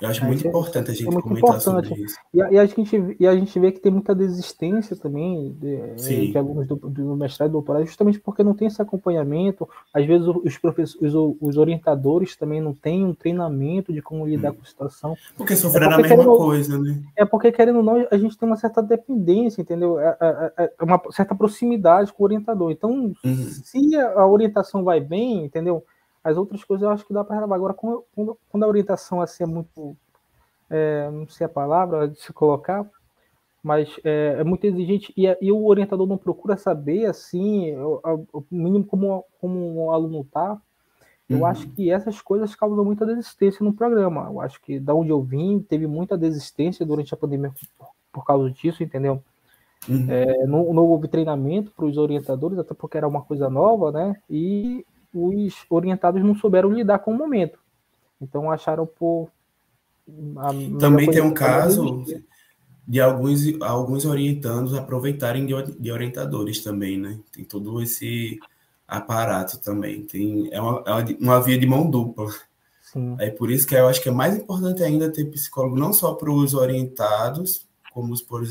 Eu acho muito é, importante a gente
é
comentar importante. sobre isso. E
a, e, a gente, e a gente vê que tem muita desistência também de, de alunos do, do mestrado e doutorado, justamente porque não tem esse acompanhamento. Às vezes os professores, os, os orientadores também não têm um treinamento de como lidar hum. com a situação.
Porque sofreram é a mesma coisa, né?
É porque, querendo ou não, a gente tem uma certa dependência, entendeu? É, é, é, é uma certa proximidade com o orientador. Então, uhum. se a orientação vai bem, entendeu? As outras coisas eu acho que dá para relevar. Agora, quando, quando, a orientação assim, é muito. É, não sei a palavra de se colocar, mas é, é muito exigente e, e, o orientador não procura saber assim o, mínimo como, como o aluno está eu uhum. acho que essas coisas causam muita desistência no programa eu acho que da onde eu vim teve muita desistência durante a pandemia por, por causa disso entendeu uhum. é, não, não houve treinamento para os orientadores até porque era uma coisa nova né e os orientados não souberam lidar com o momento. Então acharam por.
Também tem um caso de alguns, alguns orientandos aproveitarem de, de orientadores também, né? Tem todo esse aparato também. Tem, é, uma, é uma via de mão dupla.
Sim.
É por isso que eu acho que é mais importante ainda ter psicólogo, não só para os orientados, como para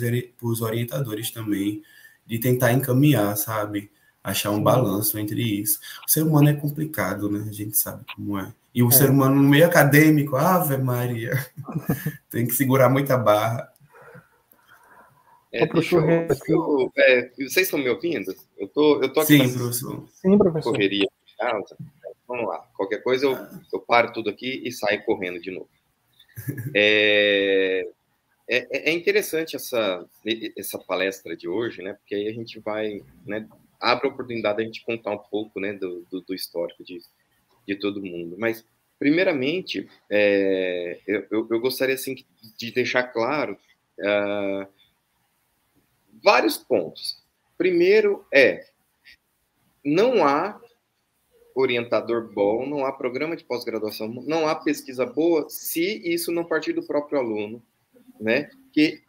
os orientadores também, de tentar encaminhar, sabe? Achar um balanço entre isso. O ser humano é complicado, né? A gente sabe como é. E o é. ser humano no meio acadêmico, Ave Maria, tem que segurar muita barra.
É, eu, eu, é, vocês estão me ouvindo? Eu tô, eu tô aqui
Sim, professor.
Sim, professor.
correria Vamos lá. Qualquer coisa eu, eu paro tudo aqui e saio correndo de novo. É, é, é interessante essa, essa palestra de hoje, né? Porque aí a gente vai né, abre a oportunidade a gente contar um pouco né, do, do, do histórico de, de todo mundo. Mas, primeiramente, é, eu, eu, gostaria assim, de deixar claro uh, vários pontos. Primeiro é, não há orientador bom, não há programa de pós-graduação, não há pesquisa boa se isso não partir do próprio aluno, né? Que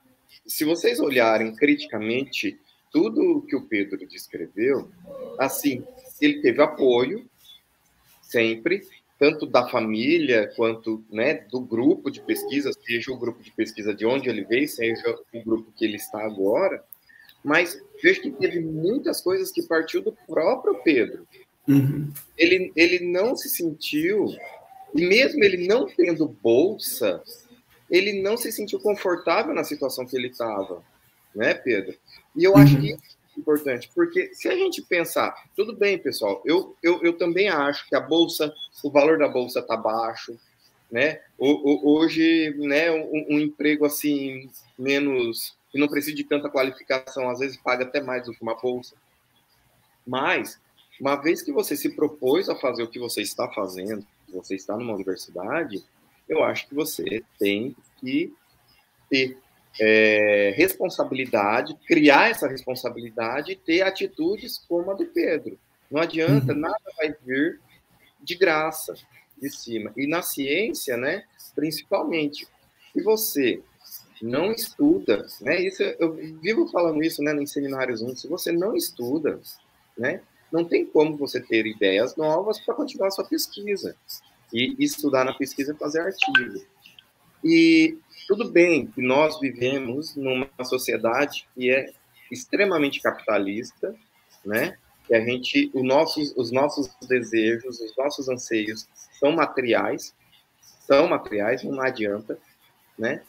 se vocês olharem criticamente tudo que o Pedro descreveu, assim, ele teve apoio sempre, tanto da família quanto né, do grupo de pesquisa, seja o grupo de pesquisa de onde ele veio, seja o grupo que ele está agora, mas vejo que teve muitas coisas que partiu do próprio Pedro.
Uhum.
Ele, ele não se sentiu, e mesmo ele não tendo bolsa, ele não se sentiu confortável na situação que ele estava né, Pedro? E eu acho uhum. que é importante, porque se a gente pensar, tudo bem, pessoal, eu, eu, eu também acho que a bolsa, o valor da bolsa está baixo, né? Hoje, né, um, um, emprego assim menos que não precisa de tanta qualificação, às vezes paga até mais do que uma bolsa. Mas uma vez que você se propôs a fazer o que você está fazendo, você está numa universidade, eu acho que você tem que ter é, responsabilidade, criar essa responsabilidade e ter atitudes como a do Pedro. Não adianta, uhum. nada vai vir de graça, de cima. E na ciência, né, principalmente, se você não estuda, né, isso eu vivo falando isso, né, em seminários, se você não estuda, né, não tem como você ter ideias novas para continuar sua pesquisa. E estudar na pesquisa é fazer artigo. E tudo bem que nós vivemos numa sociedade que é extremamente capitalista, né? Que a gente, os nossos, os nossos desejos, os nossos anseios são materiais, são materiais, não adianta, né?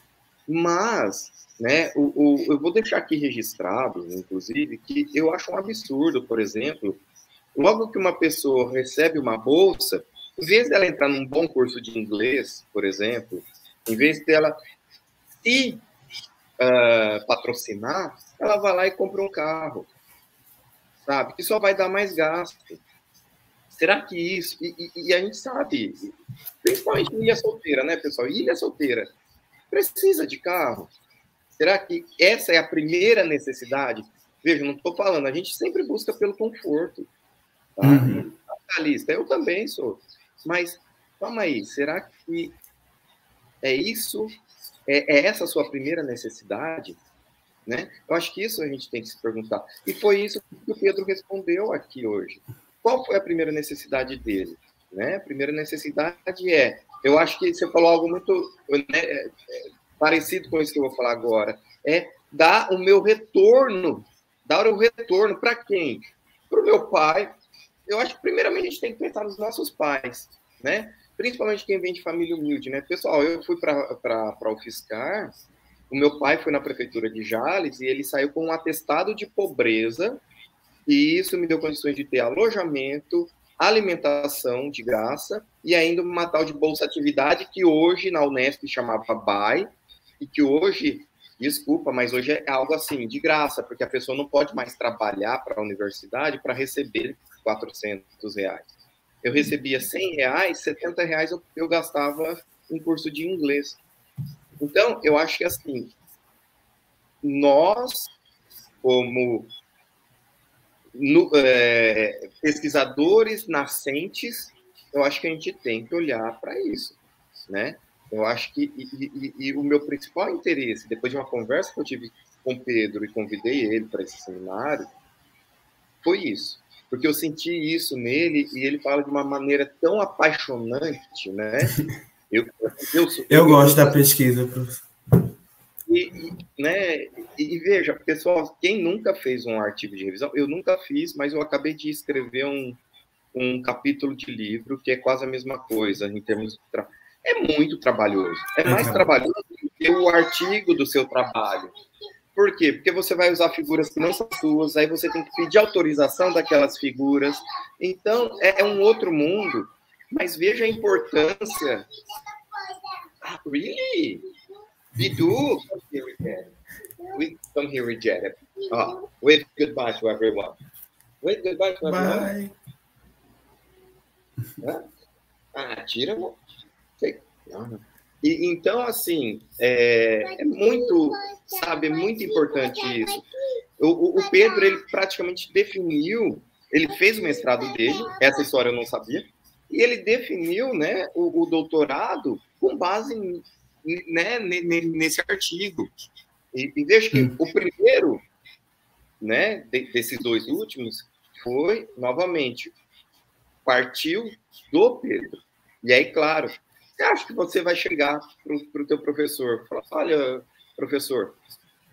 Mas, né, o, o, eu vou deixar aqui registrado, inclusive, que eu acho um absurdo, por exemplo, logo que uma pessoa recebe uma bolsa, em vez dela entrar num bom curso de inglês, por exemplo, em vez dela se uh, patrocinar, ela vai lá e compra um carro, sabe? Que só vai dar mais gasto. Será que isso. E, e, e a gente sabe, principalmente ilha solteira, né, pessoal? Ilha solteira precisa de carro. Será que essa é a primeira necessidade? Veja, não estou falando, a gente sempre busca pelo conforto. Tá? Uhum. eu também sou. Mas, calma aí, será que é isso? É, é essa a sua primeira necessidade? Né? Eu acho que isso a gente tem que se perguntar. E foi isso que o Pedro respondeu aqui hoje. Qual foi a primeira necessidade dele? Né? A primeira necessidade é, eu acho que você falou algo muito né, é, é, parecido com isso que eu vou falar agora, é dar o meu retorno, dar o retorno para quem? Para o meu pai. Eu acho que primeiramente a gente tem que pensar nos nossos pais, né? Principalmente quem vem de família humilde, né? Pessoal, eu fui para o Fiscar, o meu pai foi na prefeitura de Jales e ele saiu com um atestado de pobreza e isso me deu condições de ter alojamento, alimentação de graça e ainda uma tal de bolsa atividade que hoje na Unesp chamava BAI e que hoje, desculpa, mas hoje é algo assim de graça, porque a pessoa não pode mais trabalhar para a universidade para receber 400 reais. Eu recebia 100 reais, 70 reais eu, eu gastava em curso de inglês. Então, eu acho que assim, nós, como no, é, pesquisadores nascentes, eu acho que a gente tem que olhar para isso, né? Eu acho que e, e, e, o meu principal interesse, depois de uma conversa que eu tive com o Pedro e convidei ele para esse seminário, foi isso, porque eu senti isso nele e ele fala de uma maneira tão apaixonante, né?
Eu, eu, eu, eu gosto da pesquisa, professor.
E, e, né, e, veja, pessoal, quem nunca fez um artigo de revisão, eu nunca fiz, mas eu acabei de escrever um, um capítulo de livro que é quase a mesma coisa em termos de tra... é muito trabalhoso. É mais é. trabalhoso do que o artigo do seu trabalho. Por quê? Porque você vai usar figuras que não são suas, aí você tem que pedir autorização daquelas figuras. Então, é, é um outro mundo. Mas veja a importância. Ah, really? We do come here with We come here with. Oh, wave goodbye to everyone. Wave goodbye to everyone. Bye. Ah, tira. Sei. E, então, assim, é, é, muito, sabe, é muito importante isso. O, o, Pedro, ele praticamente definiu, ele fez o mestrado dele, essa história eu não sabia, e ele definiu, né, o, o doutorado com base né, nesse artigo. E, e veja que o primeiro né, desses dois últimos foi, novamente, partiu do Pedro. E aí, claro, você acha que você vai chegar para o teu professor? Fala, olha, professor,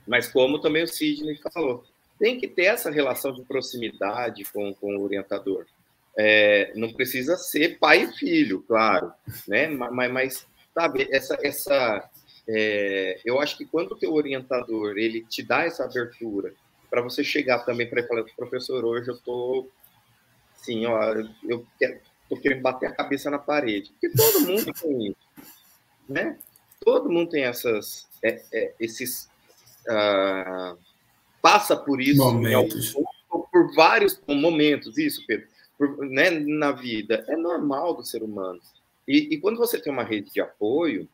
mas como também o Sidney falou, tem que ter essa relação de proximidade com, com o orientador. É, não precisa ser pai e filho, claro, né? Mas, mas sabe, essa, essa é, eu acho que quando o teu orientador ele te dá essa abertura para você chegar também para falar, professor, hoje eu tô assim, ó, eu quero, tô querendo bater a cabeça na parede, porque todo mundo tem isso, né? Todo mundo tem essas, é, é, esses uh, passa por isso
momentos.
Algum, por vários momentos, isso, Pedro, por, né, na vida é normal do ser humano. E, e, quando você tem uma rede de apoio,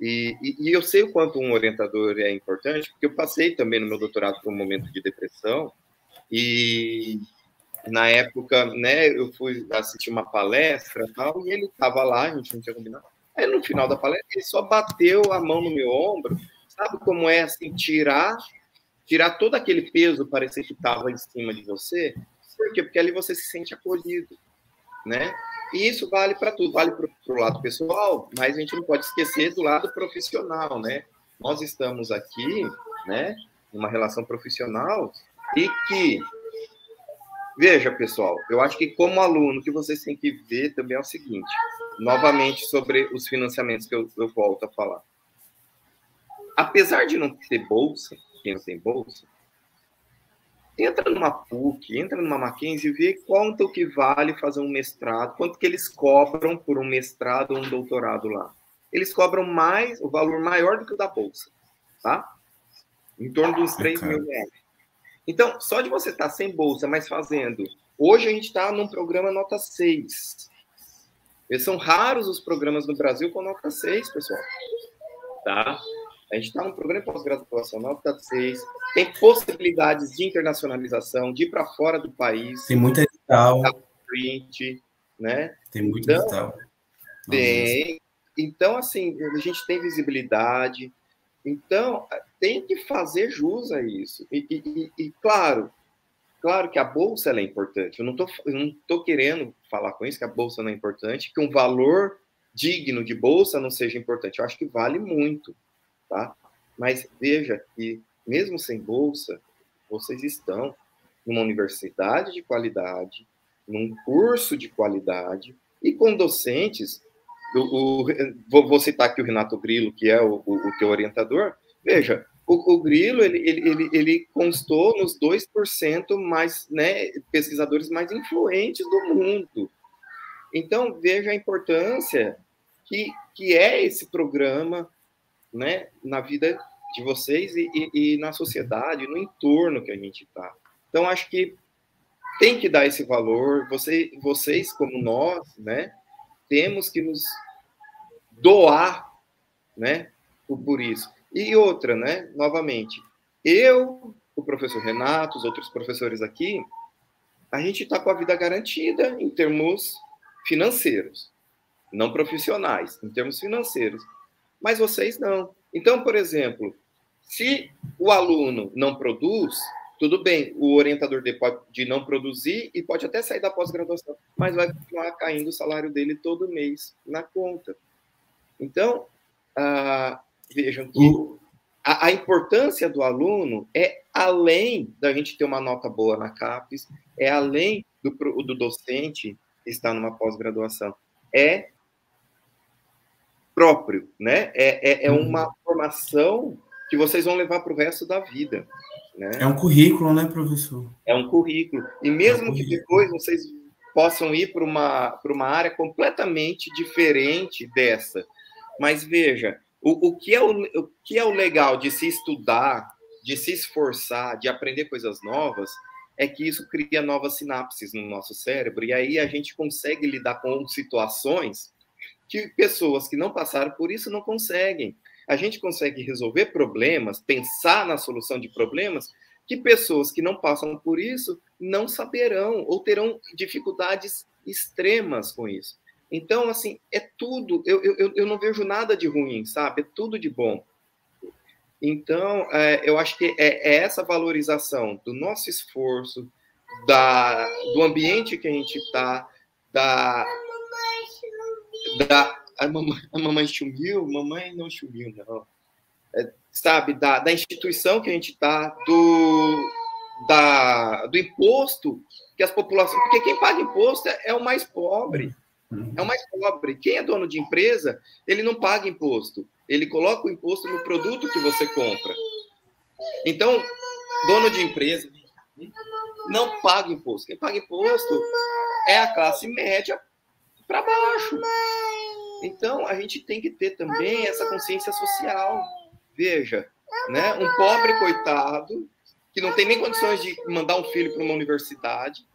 e, e, e, eu sei o quanto um orientador é importante, porque eu passei também no meu doutorado por um momento de depressão, e na época, né, eu fui assistir uma palestra tal, e ele estava lá, a gente não tinha combinado. Aí no final da palestra, ele só bateu a mão no meu ombro, sabe como é assim, tirar, tirar todo aquele peso, parecer que estava em cima de você? Por quê? Porque ali você se sente acolhido, né? E isso vale para tudo, vale para o lado pessoal, mas a gente não pode esquecer do lado profissional, né? Nós estamos aqui, né, numa relação profissional e que veja, pessoal, eu acho que como aluno o que vocês têm que ver também é o seguinte, novamente sobre os financiamentos que eu, eu volto a falar. Apesar de não ter bolsa, quem não tem bolsa, entra numa PUC, entra numa Mackenzie e vê quanto que vale fazer um mestrado, quanto que eles cobram por um mestrado ou um doutorado lá. Eles cobram mais, o valor maior do que o da bolsa, tá? Em torno uns 3 mil reais. Então, só de você estar tá sem bolsa, mas fazendo. Hoje a gente está num programa nota 6. E são raros os programas no Brasil com nota 6, pessoal. Tá? A gente está num programa pós-graduação nota 6. Tem possibilidades de internacionalização, de ir para fora do país.
Tem muita edital.
Print, né?
Tem muito então, edital.
Tem. Então, assim, a gente tem visibilidade. Então, tem que fazer jus a isso. E, e, e claro, claro que a bolsa é importante. Eu não estou querendo falar com isso que a bolsa não é importante, que um valor digno de bolsa não seja importante. Eu acho que vale muito, tá? Mas veja que mesmo sem bolsa, vocês estão numa universidade de qualidade, num curso de qualidade e com docentes o, o, vou, citar aqui o Renato Grilo, que é o, o, o teu orientador. Veja, o, Grilo ele, ele, ele, ele constou nos 2% mais né, pesquisadores mais influentes do mundo. Então, veja a importância que, que é esse programa né, na vida de vocês e, e, e na sociedade, no entorno que a gente está. Então, acho que tem que dar esse valor. Você, vocês, como nós, né, temos que nos doar, né, por isso. E outra, né, novamente, eu, o professor Renato, os outros professores aqui, a gente está com a vida garantida em termos financeiros, não profissionais, em termos financeiros. Mas vocês não. Então, por exemplo, se o aluno não produz, tudo bem, o orientador dele pode de não produzir e pode até sair da pós-graduação, mas vai continuar caindo o salário dele todo mês na conta. Então, ah, vejam que a, a, importância do aluno é além da gente ter uma nota boa na CAPES, é além do, do docente estar numa pós-graduação, é próprio, né? É, é, é uma uhum. formação que vocês vão levar para o resto da vida. Né?
É um currículo, né, professor?
É um currículo. E mesmo é um que depois vocês possam ir para uma, uma área completamente diferente dessa. Mas veja, o, o, que é o, o que é o legal de se estudar, de se esforçar, de aprender coisas novas, é que isso cria novas sinapses no nosso cérebro, e aí a gente consegue lidar com situações que pessoas que não passaram por isso não conseguem a gente consegue resolver problemas, pensar na solução de problemas que pessoas que não passam por isso não saberão ou terão dificuldades extremas com isso. Então, assim, é tudo, eu, eu, eu não vejo nada de ruim, sabe? É tudo de bom. Então, é, eu acho que é, é, essa valorização do nosso esforço, da, do ambiente que a gente está, da, da, a mamãe, a mamãe mamãe não sumiu, não. É, sabe, da, da instituição que a gente está, do, da, do imposto que as populações. Porque quem paga imposto é, é o mais pobre. É o mais pobre. Quem é dono de empresa, ele não paga imposto. Ele coloca o imposto no produto que você compra. Então, dono de empresa não paga imposto. Quem paga imposto é a classe média para baixo. Então, a gente tem que ter também essa consciência social. Veja, né? Um pobre coitado que não tem nem condições de mandar um filho para uma universidade,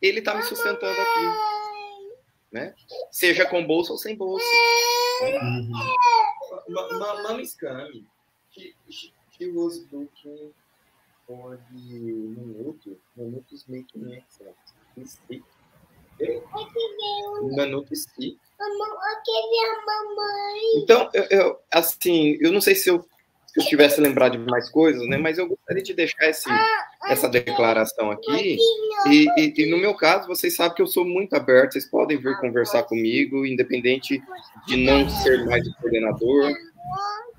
ele está me sustentando aqui, né? Seja com bolsa ou sem bolsa. Uhum. Mama scam. She, she was looking for the minuto, minutos making excellent. Mistake. Minuto stick. Então, eu, eu, assim, eu não sei se eu, se eu tivesse lembrado de mais coisas, né? Mas eu gostaria de deixar esse, ah, essa declaração aqui. E, e, e, no meu caso, vocês sabem que eu sou muito aberto, vocês podem vir conversar comigo, independente de não ser mais o coordenador,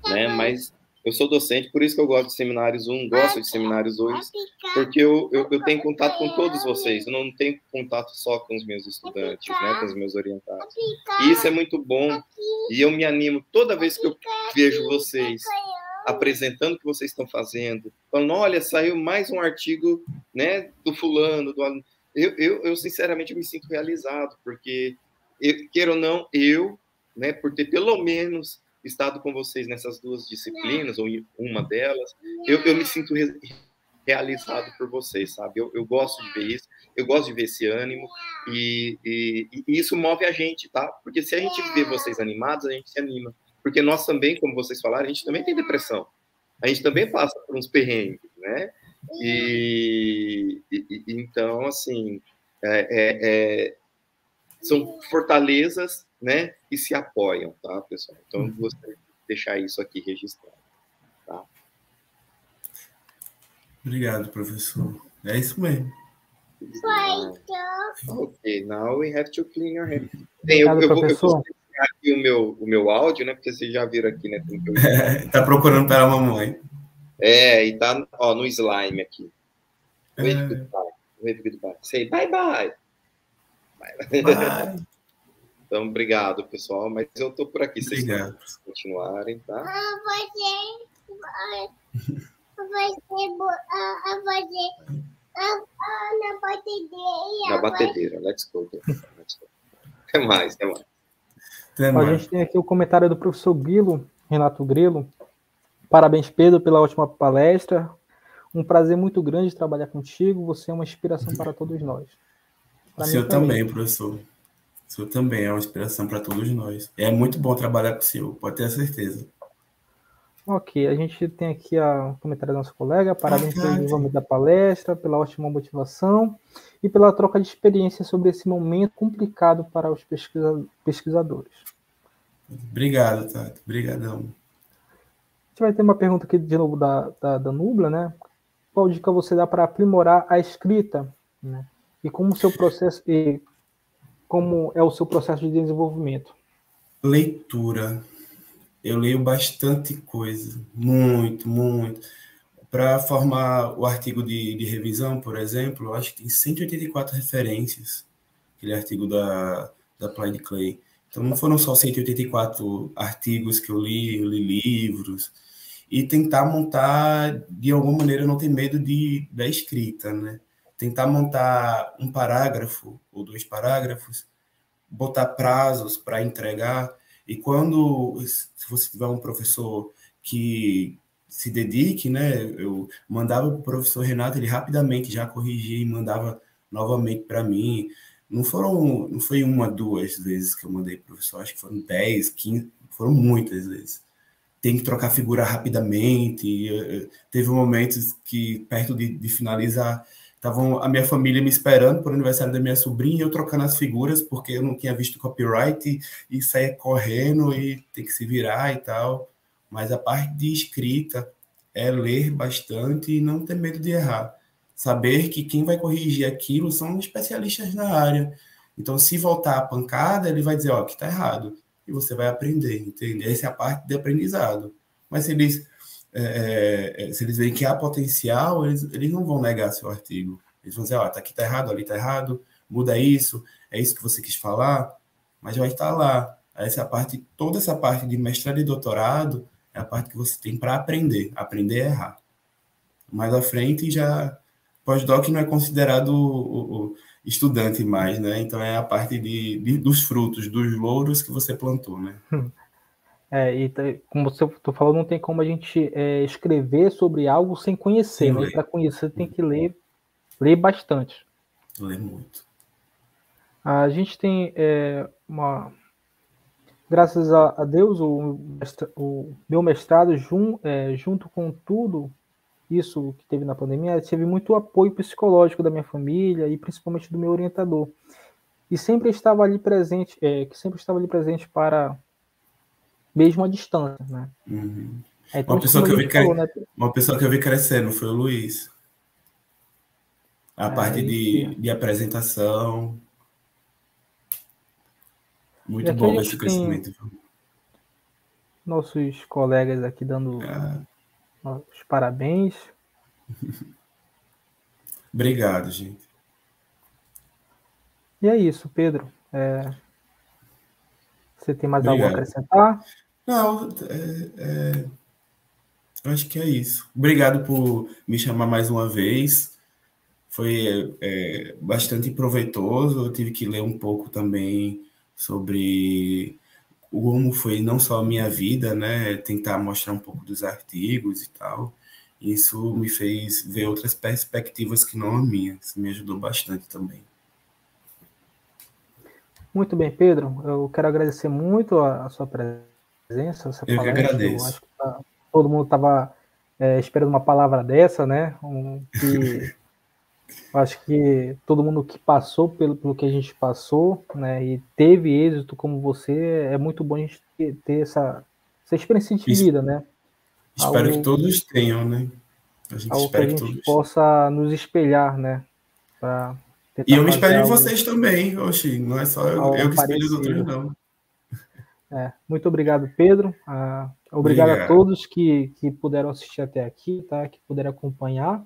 né? Mas eu sou docente, por isso que eu gosto de seminários 1, gosto de seminários 2, porque eu, eu, eu, tenho contato com todos vocês, eu não tenho contato só com os meus estudantes, né, com os meus orientados. E isso é muito bom, e eu me animo toda vez que eu vejo vocês apresentando o que vocês estão fazendo, falando, olha, saiu mais um artigo, né, do fulano, do aluno. Eu, eu, eu sinceramente me sinto realizado, porque, eu, queira ou não, eu, né, por ter pelo menos estado com vocês nessas duas disciplinas, ou uma delas, eu, eu me sinto re realizado por vocês, sabe? Eu, eu gosto de ver isso, eu gosto de ver esse ânimo, e, e, e isso move a gente, tá? Porque se a gente vê vocês animados, a gente se anima. Porque nós também, como vocês falaram, a gente também tem depressão. A gente também passa por uns perrengues, né? E, e então, assim, é, é, é, são fortalezas, né, que se apoiam, tá, pessoal? Então, eu gostaria de deixar isso aqui registrado, tá?
Obrigado, professor. É isso mesmo.
Ok, now we have to clean your hair. Bem, eu, eu, vou, eu vou aqui o meu, o meu áudio, né? Porque vocês já viram aqui, né?
É, tá procurando pela mamãe.
É, e tá ó, no slime aqui. Wave é. goodbye. Wave goodbye. Say bye bye. Bye. bye. Então, obrigado, pessoal. Mas eu tô por aqui,
vocês
continuarem, tá? Ah,
você vai ser fazer na batedeira.
Na batedeira, let's go. Let's go. Até mais, até mais.
A gente tem aqui o comentário do professor Grilo, Renato Grilo. Parabéns, Pedro, pela última palestra. Um prazer muito grande trabalhar contigo. Você é uma inspiração para todos nós.
senhor também, também, professor. O senhor também é uma inspiração para todos nós. É muito bom trabalhar com o senhor, pode ter certeza.
Ok, a gente tem aqui o comentário da nossa colega. Parabéns pelo desenvolvimento da palestra, pela ótima motivação e pela troca de experiência sobre esse momento complicado para os pesquisadores.
Obrigado, Tato. Obrigadão.
A gente vai ter uma pergunta aqui de novo da, da, da Nubla, né? Qual dica você dá para aprimorar a escrita? Né? E como o seu processo e como é o seu processo de desenvolvimento?
Leitura eu leio bastante coisa, muito, muito. Para formar o artigo de, de revisão, por exemplo, acho que tem 184 referências, aquele artigo da, da Applied Clay. Então, não foram só 184 artigos que eu li, eu li livros, e tentar montar, de alguma maneira, não ter medo de, da escrita, né? Tentar montar um parágrafo ou dois parágrafos, botar prazos para entregar, e quando, se você tiver um professor que se dedique, né? Eu mandava para o professor Renato, ele rapidamente já corrigia e mandava novamente para mim. Não foram, não foi uma, duas vezes que eu mandei para o professor, acho que foram dez, quinze, foram muitas vezes. Tem que trocar figura rapidamente. Teve momentos que, perto de, de finalizar, Estavam a minha família me esperando para o aniversário da minha sobrinha, eu trocando as figuras, porque eu não tinha visto copyright e, e correndo e tem que se virar e tal. Mas a parte de escrita é ler bastante e não ter medo de errar. Saber que quem vai corrigir aquilo são especialistas na área. Então, se voltar a pancada, ele vai dizer, ó, que tá errado. E você vai aprender, entende? Essa é a parte de aprendizado. Mas se eles é, é, é, se eles veem que há potencial, eles, eles não vão negar seu artigo. Eles vão dizer, ó, oh, tá aqui tá errado, ali tá errado, muda isso, é isso que você quis falar, mas vai estar lá. Essa é parte, toda essa parte de mestrado e doutorado é a parte que você tem para aprender, aprender a errar. Mais à frente já pós-doc não é considerado o, o, estudante mais, né? Então é a parte de, de, dos frutos, dos louros que você plantou, né?
É, e como você tu falou, não tem como a gente é, escrever sobre algo sem conhecer, né? Para conhecer tem que ler, ler bastante.
Ler muito.
A gente tem é, uma. Graças a, Deus, o, o meu mestrado, jun, é, junto com tudo isso que teve na pandemia, teve muito apoio psicológico da minha família e principalmente do meu orientador. E sempre estava ali presente, é, que sempre estava ali presente para mesmo à distância, né?
Uhum. É, uma, pessoa que eu vi falou, né? uma pessoa que eu vi crescendo foi o Luiz. A é, parte de, de apresentação. Muito bom esse crescimento.
Nossos colegas aqui dando é. os parabéns.
Obrigado, gente.
E é isso, Pedro. É... Você tem mais Obrigado. algo a acrescentar?
Não, é, é, Acho que é isso. Obrigado por me chamar mais uma vez. Foi é, bastante proveitoso. Eu tive que ler um pouco também sobre como foi não só a minha vida, né? Tentar mostrar um pouco dos artigos e tal. Isso me fez ver outras perspectivas que não a minha. Isso me ajudou bastante também.
Muito bem, Pedro. Eu quero agradecer muito a, a sua presença.
Eu que agradeço. Acho que
tá, todo mundo estava é, esperando uma palavra dessa, né? Um, que, acho que todo mundo que passou pelo, pelo que a gente passou, né? E teve êxito como você, é muito bom a gente ter, ter essa, essa experiência de vida, né?
Espero algo, que todos tenham, né?
A gente algo que a gente todos. possa nos espelhar, né?
e eu me espelho em vocês também, Oxi, não é só eu, eu que espelho os outros, não.
É, muito obrigado, Pedro. Ah, obrigado, obrigado, a todos que, que puderam assistir até aqui, tá? Que puderam acompanhar.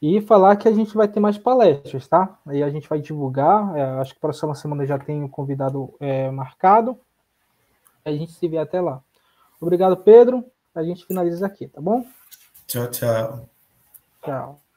E falar que a gente vai ter mais palestras, tá? Aí a gente vai divulgar. É, acho que próxima semana já tem o convidado é, marcado. A gente se vê até lá. Obrigado, Pedro. A gente finaliza aqui, tá bom?
Tchau, tchau.
Tchau.